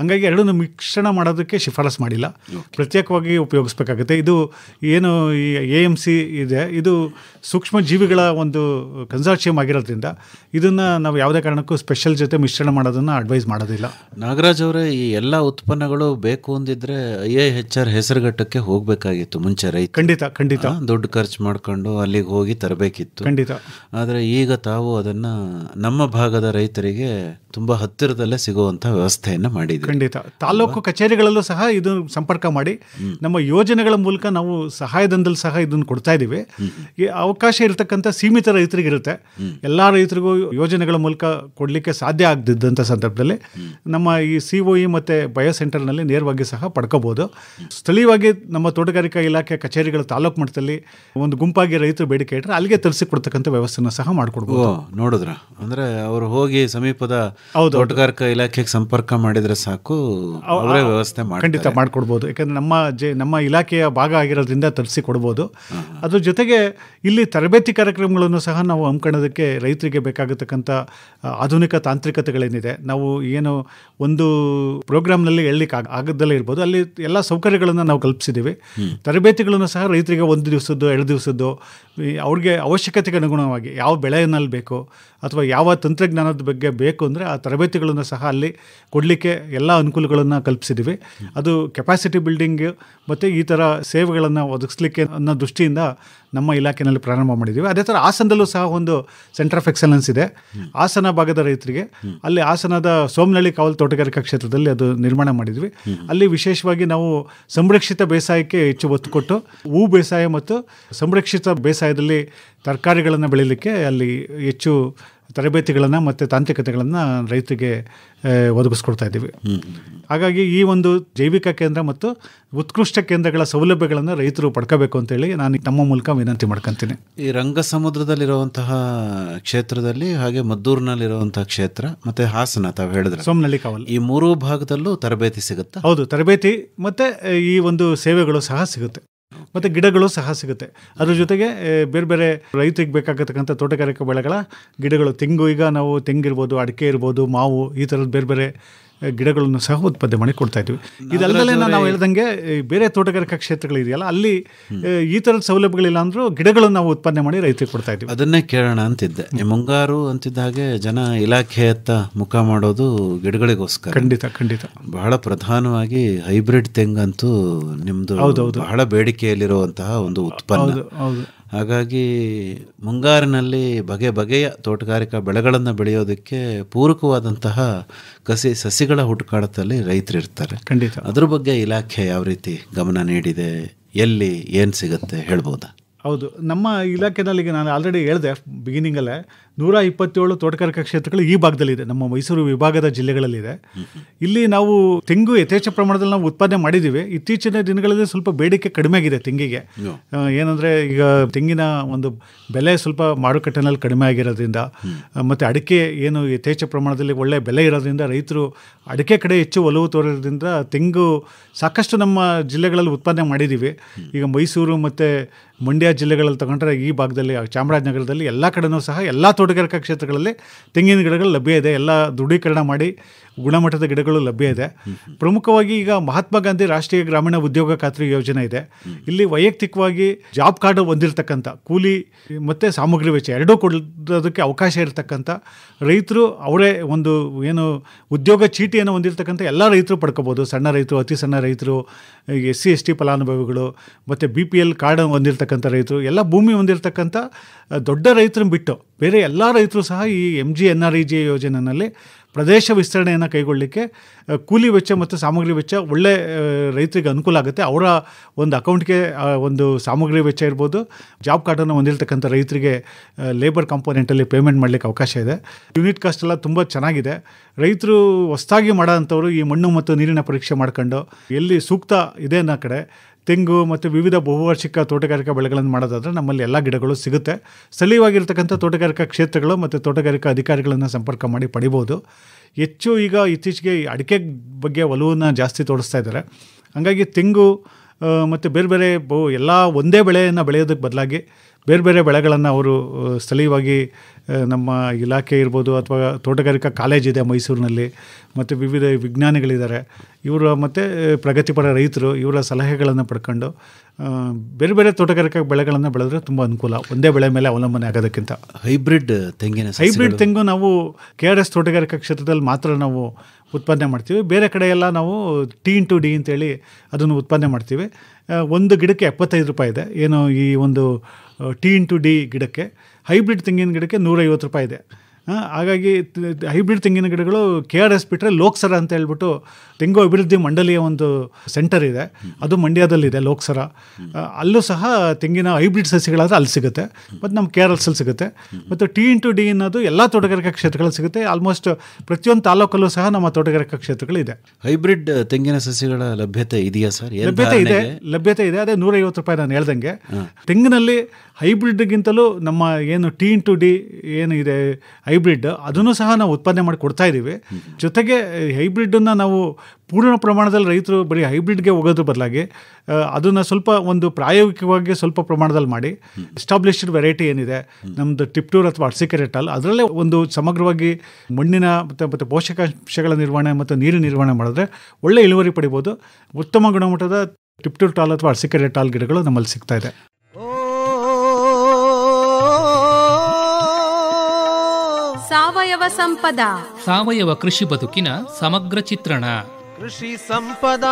ಹಂಗಾಗಿ ಎರಡನ್ನು ಮಿಶ್ರಣ ಮಾಡೋದಕ್ಕೆ ಶಿಫಾರಸ್ ಮಾಡಿಲ್ಲ. ಪ್ರತ್ಯೇಕವಾಗಿ ಉಪಯೋಗಿಸ್ಬೇಕಾಗುತ್ತೆ. ಇದು ಏನು ಈ ಎ ಎಂ ಸಿ ಇದೆ ಇದು ಸೂಕ್ಷ್ಮ ಜೀವಿಗಳ ಒಂದು ಕನ್ಸಾರ್ಷಿಯಂ ಆಗಿರೋದ್ರಿಂದ ಇದನ್ನು ನಾವು ಯಾವುದೇ ಕಾರಣಕ್ಕೂ ಸ್ಪೆಷಲ್ ಜೊತೆ ಮಿಶ್ರಣ ಮಾಡೋದನ್ನು ಅಡ್ವೈಸ್ ಮಾಡೋದಿಲ್ಲ. ನಾಗರಾಜ್ ಅವರೇ ಈ ಎಲ್ಲ ಉತ್ಪನ್ನಗಳು ಬೇಕು ಅಂದಿದ್ರೆ ಐ ಐ ಹೆಚ್ ಆರ್ ಹೆಸರುಘಟ್ಟಕ್ಕೆ ಹೋಗಬೇಕಾಗಿತ್ತು ಮುಂಚೆ ರೈತ ಖಂಡಿತ ಖಂಡಿತ. ದುಡ್ಡು ಖರ್ಚು ಮಾಡ್ಕೊಂಡು ಅಲ್ಲಿಗೆ ಹೋಗಿ ತರಬೇಕಿತ್ತು. ಖಂಡಿತ. ಆದರೆ ಈಗ ತಾವು ಅದನ್ನ ನಮ್ಮ ಭಾಗದ ರೈತರಿಗೆ ತುಂಬಾ ಹತ್ತಿರದಲ್ಲೇ ಸಿಗುವಂತ ವ್ಯವಸ್ಥೆಯನ್ನು ಮಾಡಿದ್ವಿ ಖಂಡಿತ. ತಾಲೂಕು ಕಚೇರಿಗಳಲ್ಲೂ ಸಹ ಇದು ಸಂಪರ್ಕ ಮಾಡಿ ನಮ್ಮ ಯೋಜನೆಗಳ ಮೂಲಕ ನಾವು ಸಹಾಯಧನದಲ್ಲಿ ಸಹ ಇದನ್ನು ಕೊಡ್ತಾ ಇದ್ದೀವಿ. ಈ ಅವಕಾಶ ಇರತಕ್ಕಂಥ ಸೀಮಿತ ರೈತರಿಗಿರುತ್ತೆ. ಎಲ್ಲ ರೈತರಿಗೂ ಯೋಜನೆಗಳ ಮೂಲಕ ಕೊಡಲಿಕ್ಕೆ ಸಾಧ್ಯ ಆಗದಿದ್ದಂಥ ಸಂದರ್ಭದಲ್ಲಿ ನಮ್ಮ ಈ ಸಿ ಒ ಇ ಮತ್ತು ಬಯೋ ಸೆಂಟರ್ನಲ್ಲಿ ನೇರವಾಗಿ ಸಹ ಪಡ್ಕೋಬೋದು. ಸ್ಥಳೀಯವಾಗಿ ನಮ್ಮ ತೋಟಗಾರಿಕಾ ಇಲಾಖೆ ಕಚೇರಿಗಳ ತಾಲೂಕು ಮಟ್ಟದಲ್ಲಿ ಒಂದು ಗುಂಪಾಗಿ ರೈತರು ಬೇಡಿಕೆ ಇಟ್ಟರೆ ಅಲ್ಲಿಗೆ ತರಿಸಿ ಕೊಡ್ತಕ್ಕಂಥ ವ್ಯವಸ್ಥೆನ ಸಹ ಮಾಡಿಕೊಡ್ಬೋದು. ನೋಡಿದ್ರ. ಅಂದ್ರೆ ಅವರು ಹೋಗಿ ಸಮೀಪದ. ತೋಟಗಾರಿಕಾ ಇಲಾಖೆಗೆ ಸಂಪರ್ಕ ಮಾಡಿದ್ರೆ ಸಾಕು ಅವರೇ ವ್ಯವಸ್ಥೆ ಮಾಡಿ ಖಂಡಿತ ಮಾಡಿಕೊಡ್ಬೋದು. ಯಾಕಂದ್ರೆ ನಮ್ಮ ಜೆ ನಮ್ಮ ಇಲಾಖೆಯ ಭಾಗ ಆಗಿರೋದ್ರಿಂದ ತರಿಸಿ ಕೊಡ್ಬೋದು ಅದ್ರ ಜೊತೆಗೆ ಇಲ್ಲಿ ತರಬೇತಿ ಕಾರ್ಯಕ್ರಮಗಳನ್ನು ಸಹ ನಾವು ಹಮ್ಮಿಕೊಳ್ಳೋದಕ್ಕೆ ರೈತರಿಗೆ ಬೇಕಾಗತಕ್ಕಂಥ ಆಧುನಿಕ ತಾಂತ್ರಿಕತೆಗಳೇನಿದೆ. ನಾವು ಏನು ಒಂದು ಪ್ರೋಗ್ರಾಮ್ನಲ್ಲಿ ಹೇಳಲಿಕ್ಕೆ ಆಗ ಆಗದಲ್ಲೇ ಇರ್ಬೋದು. ಅಲ್ಲಿ ಎಲ್ಲ ಸೌಕರ್ಯಗಳನ್ನು ನಾವು ಕಲ್ಪಿಸಿದ್ದೀವಿ. ತರಬೇತಿಗಳನ್ನು ಸಹ ರೈತರಿಗೆ ಒಂದು ದಿವಸದ್ದು ಎರಡು ದಿವಸದ್ದು ಅವ್ರಿಗೆ ಅವಶ್ಯಕತೆಗೆ ಅನುಗುಣವಾಗಿ ಯಾವ ಬೆಳೆಯಲ್ಲಿ ಬೇಕು ಅಥವಾ ಯಾವ ತಂತ್ರಜ್ಞಾನದ ಬಗ್ಗೆ ಬೇಕು ಅಂದರೆ ಆ ತರಬೇತಿಗಳನ್ನು ಸಹ ಅಲ್ಲಿ ಕೊಡಲಿಕ್ಕೆ ಎಲ್ಲ ಅನುಕೂಲಗಳನ್ನು ಕಲ್ಪಿಸಿದ್ವಿ. ಅದು ಕೆಪಾಸಿಟಿ ಬಿಲ್ಡಿಂಗ್ ಮತ್ತು ಈ ಥರ ಸೇವೆಗಳನ್ನು ಒದಗಿಸ್ಲಿಕ್ಕೆ ಅನ್ನೋ ದೃಷ್ಟಿಯಿಂದ ನಮ್ಮ ಇಲಾಖೆಯಲ್ಲಿ ಪ್ರಾರಂಭ ಮಾಡಿದ್ದೀವಿ ಅದೇ ಥರ ಹಾಸನದಲ್ಲೂ ಸಹ ಒಂದು ಸೆಂಟರ್ ಆಫ್ ಎಕ್ಸಲೆನ್ಸ್ ಇದೆ. ಹಾಸನ ಭಾಗದ ರೈತರಿಗೆ ಅಲ್ಲಿ ಹಾಸನದ ಸೋಮನಳ್ಳಿ ಕಾವಲು ತೋಟಗಾರಿಕಾ ಕ್ಷೇತ್ರದಲ್ಲಿ ಅದು ನಿರ್ಮಾಣ ಮಾಡಿದ್ವಿ. ಅಲ್ಲಿ ವಿಶೇಷವಾಗಿ ನಾವು ಸಂರಕ್ಷಿತ ಬೇಸಾಯಕ್ಕೆ ಹೆಚ್ಚು ಒತ್ತು ಕೊಟ್ಟು ಹೂ ಬೇಸಾಯ ಮತ್ತು ಸಂರಕ್ಷಿತ ಬೇಸಾಯದಲ್ಲಿ ತರಕಾರಿಗಳನ್ನು ಬೆಳೀಲಿಕ್ಕೆ ಅಲ್ಲಿ ಹೆಚ್ಚು ತರಬೇತಿಗಳನ್ನು ಮತ್ತು ತಾಂತ್ರಿಕತೆಗಳನ್ನು ರೈತರಿಗೆ ಒದಗಿಸ್ಕೊಡ್ತಾ ಇದ್ದೀವಿ. ಹಾಗಾಗಿ ಈ ಒಂದು ಜೈವಿಕ ಕೇಂದ್ರ ಮತ್ತು ಉತ್ಕೃಷ್ಟ ಕೇಂದ್ರಗಳ ಸೌಲಭ್ಯಗಳನ್ನು ರೈತರು ಪಡ್ಕೋಬೇಕು ಅಂತೇಳಿ ನಾನು ತಮ್ಮ ಮೂಲಕ ವಿನಂತಿ ಮಾಡ್ಕೊತೀನಿ. ಈ ರಂಗ ಸಮುದ್ರದಲ್ಲಿರುವಂತಹ ಕ್ಷೇತ್ರದಲ್ಲಿ ಹಾಗೆ ಮದ್ದೂರಿನಲ್ಲಿರುವಂತಹ ಕ್ಷೇತ್ರ ಮತ್ತು ಹಾಸನ ತಾವು ಹೇಳಿದ್ರೆ ಸೋಮನಹಳ್ಳಿ ಕಾವಲ್. ಈ ಮೂರೂ ಭಾಗದಲ್ಲೂ ತರಬೇತಿ ಸಿಗುತ್ತೆ? ಹೌದು ತರಬೇತಿ ಮತ್ತು ಈ ಒಂದು ಸೇವೆಗಳು ಸಹ ಸಿಗುತ್ತೆ. ಮತ್ತು ಗಿಡಗಳು ಸಹ ಸಿಗುತ್ತೆ. ಅದ್ರ ಜೊತೆಗೆ ಬೇರೆ ಬೇರೆ ರೈತರಿಗೆ ಬೇಕಾಗತಕ್ಕಂಥ ತೋಟಗಾರಿಕೆ ಬೆಳೆಗಳ ಗಿಡಗಳು, ತೆಂಗು, ಈಗ ನಾವು ತೆಂಗಿರ್ಬೋದು, ಅಡಿಕೆ ಇರ್ಬೋದು, ಮಾವು, ಈ ಥರದ ಬೇರೆ ಬೇರೆ ಗಿಡಗಳನ್ನು ಸಹ ಉತ್ಪಾದನೆ ಮಾಡಿ ಕೊಡ್ತಾ ಇದ್ವಿ. ಇದಲ್ಲದೆ ನಾವು ಹೇಳ್ದಂಗೆ ಬೇರೆ ತೋಟಗಾರಿಕಾ ಕ್ಷೇತ್ರಗಳಿದೆಯಲ್ಲ ಅಲ್ಲಿ ಈ ಥರದ ಸೌಲಭ್ಯಗಳಿಲ್ಲ ಅಂದರೂ ಗಿಡಗಳನ್ನು ನಾವು ಉತ್ಪಾದನೆ ಮಾಡಿ ರೈತರಿಗೆ ಕೊಡ್ತಾ ಇದ್ವಿ. ಅದನ್ನೇ ಕೇಳೋಣ ಅಂತಿದ್ದೆ. ಮುಂಗಾರು ಅಂತಿದ್ದ ಹಾಗೆ ಜನ ಇಲಾಖೆಯತ್ತ ಮುಖ ಮಾಡೋದು ಗಿಡಗಳಿಗೋಸ್ಕರ. ಖಂಡಿತ ಖಂಡಿತ. ಬಹಳ ಪ್ರಧಾನವಾಗಿ ಹೈಬ್ರಿಡ್ ತೆಂಗಂತೂ ನಿಮ್ಮದು ಬಹಳ ಬೇಡಿಕೆಯಲ್ಲಿರುವಂತಹ ಒಂದು ಉತ್ಪನ್ನ. ಹಾಗಾಗಿ ಮುಂಗಾರಿನಲ್ಲಿ ಬಗೆ ಬಗೆಯ ತೋಟಗಾರಿಕಾ ಬೆಳೆಗಳನ್ನು ಬೆಳೆಯೋದಕ್ಕೆ ಪೂರಕವಾದಂತಹ ಕಸಿ ಸಸಿಗಳ ಹುಡುಕಾಟದಲ್ಲಿ ರೈತರಿರ್ತಾರೆ ಖಂಡಿತ. ಅದ್ರ ಬಗ್ಗೆ ಇಲಾಖೆ ಯಾವ ರೀತಿ ಗಮನ ನೀಡಿದೆ? ಎಲ್ಲಿ ಏನು ಸಿಗುತ್ತೆ ಹೇಳ್ಬೋದಾ? ಹೌದು. ನಮ್ಮ ಇಲಾಖೆನಲ್ಲಿ ಈಗ ನಾನು ಆಲ್ರೆಡಿ ಹೇಳಿದೆ ಬಿಗಿನಿಂಗಲ್ಲೇ ನೂರ ಇಪ್ಪತ್ತೇಳು ತೋಟಗಾರಿಕಾ ಕ್ಷೇತ್ರಗಳು ಈ ಭಾಗದಲ್ಲಿದೆ. ನಮ್ಮ ಮೈಸೂರು ವಿಭಾಗದ ಜಿಲ್ಲೆಗಳಲ್ಲಿದೆ. ಇಲ್ಲಿ ನಾವು ತೆಂಗು ಯಥೇಚ್ಛ ಪ್ರಮಾಣದಲ್ಲಿ ನಾವು ಉತ್ಪಾದನೆ ಮಾಡಿದ್ದೀವಿ. ಇತ್ತೀಚಿನ ದಿನಗಳಲ್ಲಿ ಸ್ವಲ್ಪ ಬೇಡಿಕೆ ಕಡಿಮೆ ಆಗಿದೆ ತೆಂಗಿಗೆ. ಏನಂದರೆ ಈಗ ತೆಂಗಿನ ಒಂದು ಬೆಲೆ ಸ್ವಲ್ಪ ಮಾರುಕಟ್ಟೆನಲ್ಲಿ ಕಡಿಮೆ ಆಗಿರೋದ್ರಿಂದ ಮತ್ತು ಮತ್ತೆ ಅಡಿಕೆ ಏನು ಯಥೇಚ್ಛ ಪ್ರಮಾಣದಲ್ಲಿ ಒಳ್ಳೆ ಬೆಲೆ ಇರೋದ್ರಿಂದ ರೈತರು ಅಡಿಕೆ ಕಡೆ ಹೆಚ್ಚು ಒಲವು ತೋರೋದ್ರಿಂದ ತೆಂಗು ಸಾಕಷ್ಟು ನಮ್ಮ ಜಿಲ್ಲೆಗಳಲ್ಲಿ ಉತ್ಪಾದನೆ ಮಾಡಿದ್ದೀವಿ. ಈಗ ಮೈಸೂರು ಮತ್ತು ಮಂಡ್ಯ ಜಿಲ್ಲೆಗಳಲ್ಲಿ ತಗೊಂಡ್ರೆ ಈ ಭಾಗದಲ್ಲಿ ಚಾಮರಾಜನಗರದಲ್ಲಿ ಎಲ್ಲ ಕಡೆನೂ ಸಹ ಎಲ್ಲ ತೋಟಗಾರಿಕಾ ಕ್ಷೇತ್ರಗಳಲ್ಲಿ ತೆಂಗಿನ ಗಿಡಗಳು ಲಭ್ಯ ಇದೆ. ಎಲ್ಲ ದೃಢೀಕರಣ ಮಾಡಿ ಗುಣಮಟ್ಟದ ಗಿಡಗಳು ಲಭ್ಯ ಇದೆ. ಪ್ರಮುಖವಾಗಿ ಈಗ ಮಹಾತ್ಮ ಗಾಂಧಿ ರಾಷ್ಟ್ರೀಯ ಗ್ರಾಮೀಣ ಉದ್ಯೋಗ ಖಾತ್ರಿ ಯೋಜನೆ ಇದೆ. ಇಲ್ಲಿ ವೈಯಕ್ತಿಕವಾಗಿ ಜಾಬ್ ಕಾರ್ಡ್ ಹೊಂದಿರತಕ್ಕಂಥ, ಕೂಲಿ ಮತ್ತು ಸಾಮಗ್ರಿ ವೆಚ್ಚ ಎರಡೂ ಕೊಡೋದಕ್ಕೆ ಅವಕಾಶ ಇರತಕ್ಕಂಥ ರೈತರು ಅವರೇ ಒಂದು ಏನು ಉದ್ಯೋಗ ಚೀಟಿಯನ್ನು ಹೊಂದಿರತಕ್ಕಂಥ ಎಲ್ಲ ರೈತರು ಪಡ್ಕೋಬೋದು. ಸಣ್ಣ ರೈತರು, ಅತಿ ಸಣ್ಣ ರೈತರು ಎಸ್ ಸಿ ಎಸ್ ಟಿ ಫಲಾನುಭವಿಗಳು ಮತ್ತು ಬಿ ಪಿ ಎಲ್ ಕಾರ್ಡ್ ಹೊಂದಿರತಕ್ಕಂಥ ರೈತರು ಎಲ್ಲ ಭೂಮಿ ಹೊಂದಿರತಕ್ಕಂಥ ದೊಡ್ಡ ರೈತರನ್ನು ಬಿಟ್ಟು ಬೇರೆ ಎಲ್ಲ ರೈತರು ಸಹ ಈ M G N R E G ಯೋಜನೆಯಲ್ಲಿ ಪ್ರದೇಶ ವಿಸ್ತರಣೆಯನ್ನು ಕೈಗೊಳ್ಳಲಿಕ್ಕೆ ಕೂಲಿ ವೆಚ್ಚ ಮತ್ತು ಸಾಮಗ್ರಿ ವೆಚ್ಚ ಒಳ್ಳೆ ರೈತರಿಗೆ ಅನುಕೂಲ ಆಗುತ್ತೆ. ಅವರ ಒಂದು ಅಕೌಂಟ್ಗೆ ಒಂದು ಸಾಮಗ್ರಿ ವೆಚ್ಚ ಇರ್ಬೋದು. ಜಾಬ್ ಕಾರ್ಡನ್ನು ಹೊಂದಿರತಕ್ಕಂಥ ರೈತರಿಗೆ ಲೇಬರ್ ಕಾಂಪೋನೆಂಟಲ್ಲಿ ಪೇಮೆಂಟ್ ಮಾಡಲಿಕ್ಕೆ ಅವಕಾಶ ಇದೆ. ಯೂನಿಟ್ ಕಾಸ್ಟ್ ಎಲ್ಲ ತುಂಬ ಚೆನ್ನಾಗಿದೆ. ರೈತರು ಹೊಸದಾಗಿ ಮಾಡೋಂಥವ್ರು ಈ ಮಣ್ಣು ಮತ್ತು ನೀರಿನ ಪರೀಕ್ಷೆ ಮಾಡ್ಕೊಂಡು ಎಲ್ಲಿ ಸೂಕ್ತ ಇದೆ ಅನ್ನೋ ಕಡೆ ತೆಂಗು ಮತ್ತು ವಿವಿಧ ಬಹುವಾರ್ಷಿಕ ತೋಟಗಾರಿಕಾ ಬೆಳೆಗಳನ್ನು ಮಾಡೋದಾದರೆ ನಮ್ಮಲ್ಲಿ ಎಲ್ಲ ಗಿಡಗಳು ಸಿಗುತ್ತೆ. ಸ್ಥಳೀಯವಾಗಿರ್ತಕ್ಕಂಥ ತೋಟಗಾರಿಕಾ ಕ್ಷೇತ್ರಗಳು ಮತ್ತು ತೋಟಗಾರಿಕಾ ಅಧಿಕಾರಿಗಳನ್ನು ಸಂಪರ್ಕ ಮಾಡಿ ಪಡಿಬೋದು. ಹೆಚ್ಚು ಈಗ ಇತ್ತೀಚೆಗೆ ಅಡಿಕೆ ಬಗ್ಗೆ ಒಲವನ್ನು ಜಾಸ್ತಿ ತೋರಿಸ್ತಾ ಇದ್ದಾರೆ. ಹಾಗಾಗಿ ತೆಂಗು ಮತ್ತು ಬೇರೆ ಬೇರೆ ಬಹು ಎಲ್ಲ ಒಂದೇ ಬೆಳೆಯನ್ನು ಬೆಳೆಯೋದಕ್ಕೆ ಬದಲಾಗಿ ಬೇರೆ ಬೇರೆ ಬೆಳೆಗಳನ್ನು ಅವರು ಸ್ಥಳೀಯವಾಗಿ ನಮ್ಮ ಇಲಾಖೆ ಇರ್ಬೋದು ಅಥವಾ ತೋಟಗಾರಿಕಾ ಕಾಲೇಜ್ ಇದೆ ಮೈಸೂರಿನಲ್ಲಿ ಮತ್ತು ವಿವಿಧ ವಿಜ್ಞಾನಿಗಳಿದ್ದಾರೆ. ಇವರ ಮತ್ತು ಪ್ರಗತಿಪರ ರೈತರು ಇವರ ಸಲಹೆಗಳನ್ನು ಪಡ್ಕೊಂಡು ಬೇರೆ ಬೇರೆ ತೋಟಗಾರಿಕಾ ಬೆಳೆಗಳನ್ನು ಬೆಳೆದ್ರೆ ತುಂಬ ಅನುಕೂಲ ಒಂದೇ ಬೆಳೆ ಮೇಲೆ ಅವಲಂಬನೆ ಆಗೋದಕ್ಕಿಂತ. ಹೈಬ್ರಿಡ್ ತೆಂಗಿನ ಹೈಬ್ರಿಡ್ ತೆಂಗು ನಾವು ಕೆ ಆರ್ ಎಸ್ ತೋಟಗಾರಿಕಾ ಕ್ಷೇತ್ರದಲ್ಲಿ ಮಾತ್ರ ನಾವು ಉತ್ಪಾದನೆ ಮಾಡ್ತೀವಿ. ಬೇರೆ ಕಡೆ ಎಲ್ಲ ನಾವು ಟಿ ಇಂಟು ಡಿ ಅಂತೇಳಿ ಅದನ್ನು ಉತ್ಪಾದನೆ ಮಾಡ್ತೀವಿ. ಒಂದು ಗಿಡಕ್ಕೆ ಎಪ್ಪತ್ತೈದು ರೂಪಾಯಿ ಇದೆ. ಏನು ಈ ಒಂದು ಟಿ ಇಂಟು ಡಿ ಗಿಡಕ್ಕೆ ಹೈಬ್ರಿಡ್ ತೆಂಗಿನ ಗಿಡಕ್ಕೆ ನೂರೈವತ್ತು ರೂಪಾಯಿ ಇದೆ. ಹಾಗಾಗಿ ಹೈಬ್ರಿಡ್ ತೆಂಗಿನ ಗಿಡಗಳು ಕೆ ಆರ್ ಎಸ್ ಬಿಟ್ಟರೆ ಲೋಕ್ಸರ ಅಂತ ಹೇಳ್ಬಿಟ್ಟು ತೆಂಗು ಅಭಿವೃದ್ಧಿ ಮಂಡಳಿಯ ಒಂದು ಸೆಂಟರ್ ಇದೆ. ಅದು ಮಂಡ್ಯದಲ್ಲಿದೆ ಲೋಕ್ಸರ. ಅಲ್ಲೂ ಸಹ ತೆಂಗಿನ ಹೈಬ್ರಿಡ್ ಸಸಿಗಳಾದರೆ ಅಲ್ಲಿ ಸಿಗುತ್ತೆ. ಮತ್ತು ನಮ್ಮ ಕೆ ಆರ್ ಎಲ್ಸಲ್ಲಿ ಸಿಗುತ್ತೆ. ಮತ್ತು ಟಿ ಇಂಟು ಡಿ ಅನ್ನೋದು ಎಲ್ಲ ತೋಟಗಾರಿಕಾ ಕ್ಷೇತ್ರಗಳಲ್ಲಿ ಸಿಗುತ್ತೆ. ಆಲ್ಮೋಸ್ಟ್ ಪ್ರತಿಯೊಂದು ತಾಲೂಕಲ್ಲೂ ಸಹ ನಮ್ಮ ತೋಟಗಾರಿಕಾ ಕ್ಷೇತ್ರಗಳಿದೆ. ಹೈಬ್ರಿಡ್ ತೆಂಗಿನ ಸಸಿಗಳ ಲಭ್ಯತೆ ಇದೆಯಾ ಸರ್? ಲಭ್ಯತೆ ಇದೆ. ಲಭ್ಯತೆ ಇದೆ. ಅದೇ ನೂರೈವತ್ತು ರೂಪಾಯಿ ನಾನು ಹೇಳ್ದಂಗೆ. ತೆಂಗಿನಲ್ಲಿ ಹೈಬ್ರಿಡ್ಗಿಂತಲೂ ನಮ್ಮ ಏನು ಟಿ ಇಂಟು ಡಿ ಏನು ಇದೆ, ಹೈಬ್ರಿಡ್, ಅದನ್ನು ಸಹ ನಾವು ಉತ್ಪಾದನೆ ಮಾಡಿ ಕೊಡ್ತಾ ಇದ್ದೀವಿ. ಜೊತೆಗೆ ಹೈಬ್ರಿಡನ್ನು ನಾವು ಪೂರ್ಣ ಪ್ರಮಾಣದಲ್ಲಿ ರೈತರು ಬರೀ ಹೈಬ್ರಿಡ್ಗೆ ಹೋಗೋದ್ರ ಬದಲಾಗಿ ಅದನ್ನು ಸ್ವಲ್ಪ ಒಂದು ಪ್ರಾಯೋಗಿಕವಾಗಿ ಸ್ವಲ್ಪ ಪ್ರಮಾಣದಲ್ಲಿ ಮಾಡಿ, ಎಸ್ಟಾಬ್ಲಿಷ್ಡ್ ವೆರೈಟಿ ಏನಿದೆ ನಮ್ಮದು ಟಿಪ್ಟೂರ್ ಅಥವಾ ಅರ್ಸಿಕೆರೆಟಲ್ ಅದರಲ್ಲೇ ಒಂದು ಸಮಗ್ರವಾಗಿ ಮಣ್ಣಿನ ಮತ್ತು ಮತ್ತು ಪೋಷಕಾಂಶಗಳ ನಿರ್ವಹಣೆ ಮತ್ತು ನೀರಿನ ನಿರ್ವಹಣೆ ಮಾಡಿದ್ರೆ ಒಳ್ಳೆ ಇಳುವರಿ ಪಡಿಬೋದು. ಉತ್ತಮ ಗುಣಮಟ್ಟದ ಟಿಪ್ಟೂರ್ ಟಾಲ್ ಅಥವಾ ಅರ್ಸಿಕೆರೆಟಾಲ್ ಗಿಡಗಳು ನಮ್ಮಲ್ಲಿ ಸಿಗ್ತಾ ಇದೆ. ಸಾವಯವ ಸಂಪದ. ಸಾವಯವ ಕೃಷಿ ಬದುಕಿನ ಸಮಗ್ರ ಚಿತ್ರಣ. ಕೃಷಿ ಸಂಪದ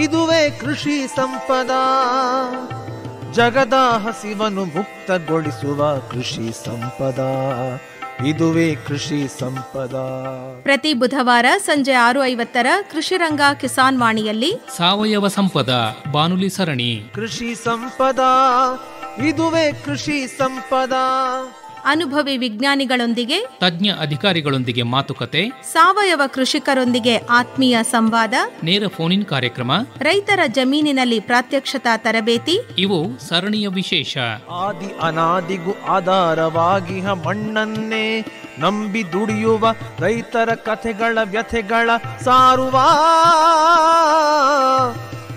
ಇದುವೇ ಕೃಷಿ ಸಂಪದ. ಜಗದ ಹಸಿವನ್ನು ಮುಕ್ತಗೊಳಿಸುವ ಕೃಷಿ ಸಂಪದ ಇದುವೇ ಕೃಷಿ ಸಂಪದ. ಪ್ರತಿ ಬುಧವಾರ ಸಂಜೆ ಆರು ಐವತ್ತರ ಕೃಷಿ ರಂಗ ಕಿಸಾನ್ ವಾಣಿಯಲ್ಲಿ ಸಾವಯವ ಸಂಪದ ಬಾನುಲಿ ಸರಣಿ. ಕೃಷಿ ಸಂಪದ ಇದುವೇ ಕೃಷಿ ಸಂಪದ. ಅನುಭವಿ ವಿಜ್ಞಾನಿಗಳೊಂದಿಗೆ ತಜ್ಞ ಅಧಿಕಾರಿಗಳೊಂದಿಗೆ ಮಾತುಕತೆ ಸಾವಯವ ಕೃಷಿಕರೊಂದಿಗೆ ಆತ್ಮೀಯ ಸಂವಾದ ನೇರ ಫೋನ್ ಕಾರ್ಯಕ್ರಮ ರೈತರ ಜಮೀನಿನಲ್ಲಿ ಪ್ರಾತ್ಯಕ್ಷತಾ ತರಬೇತಿ ಇವು ಸರಣಿಯ ವಿಶೇಷ. ಆದಿ ಅನಾದಿಗೂ ಆಧಾರವಾಗಿ ಮಣ್ಣನ್ನೇ ನಂಬಿ ದುಡಿಯುವ ರೈತರ ಕಥೆಗಳ ವ್ಯಥೆಗಳ ಸಾರುವ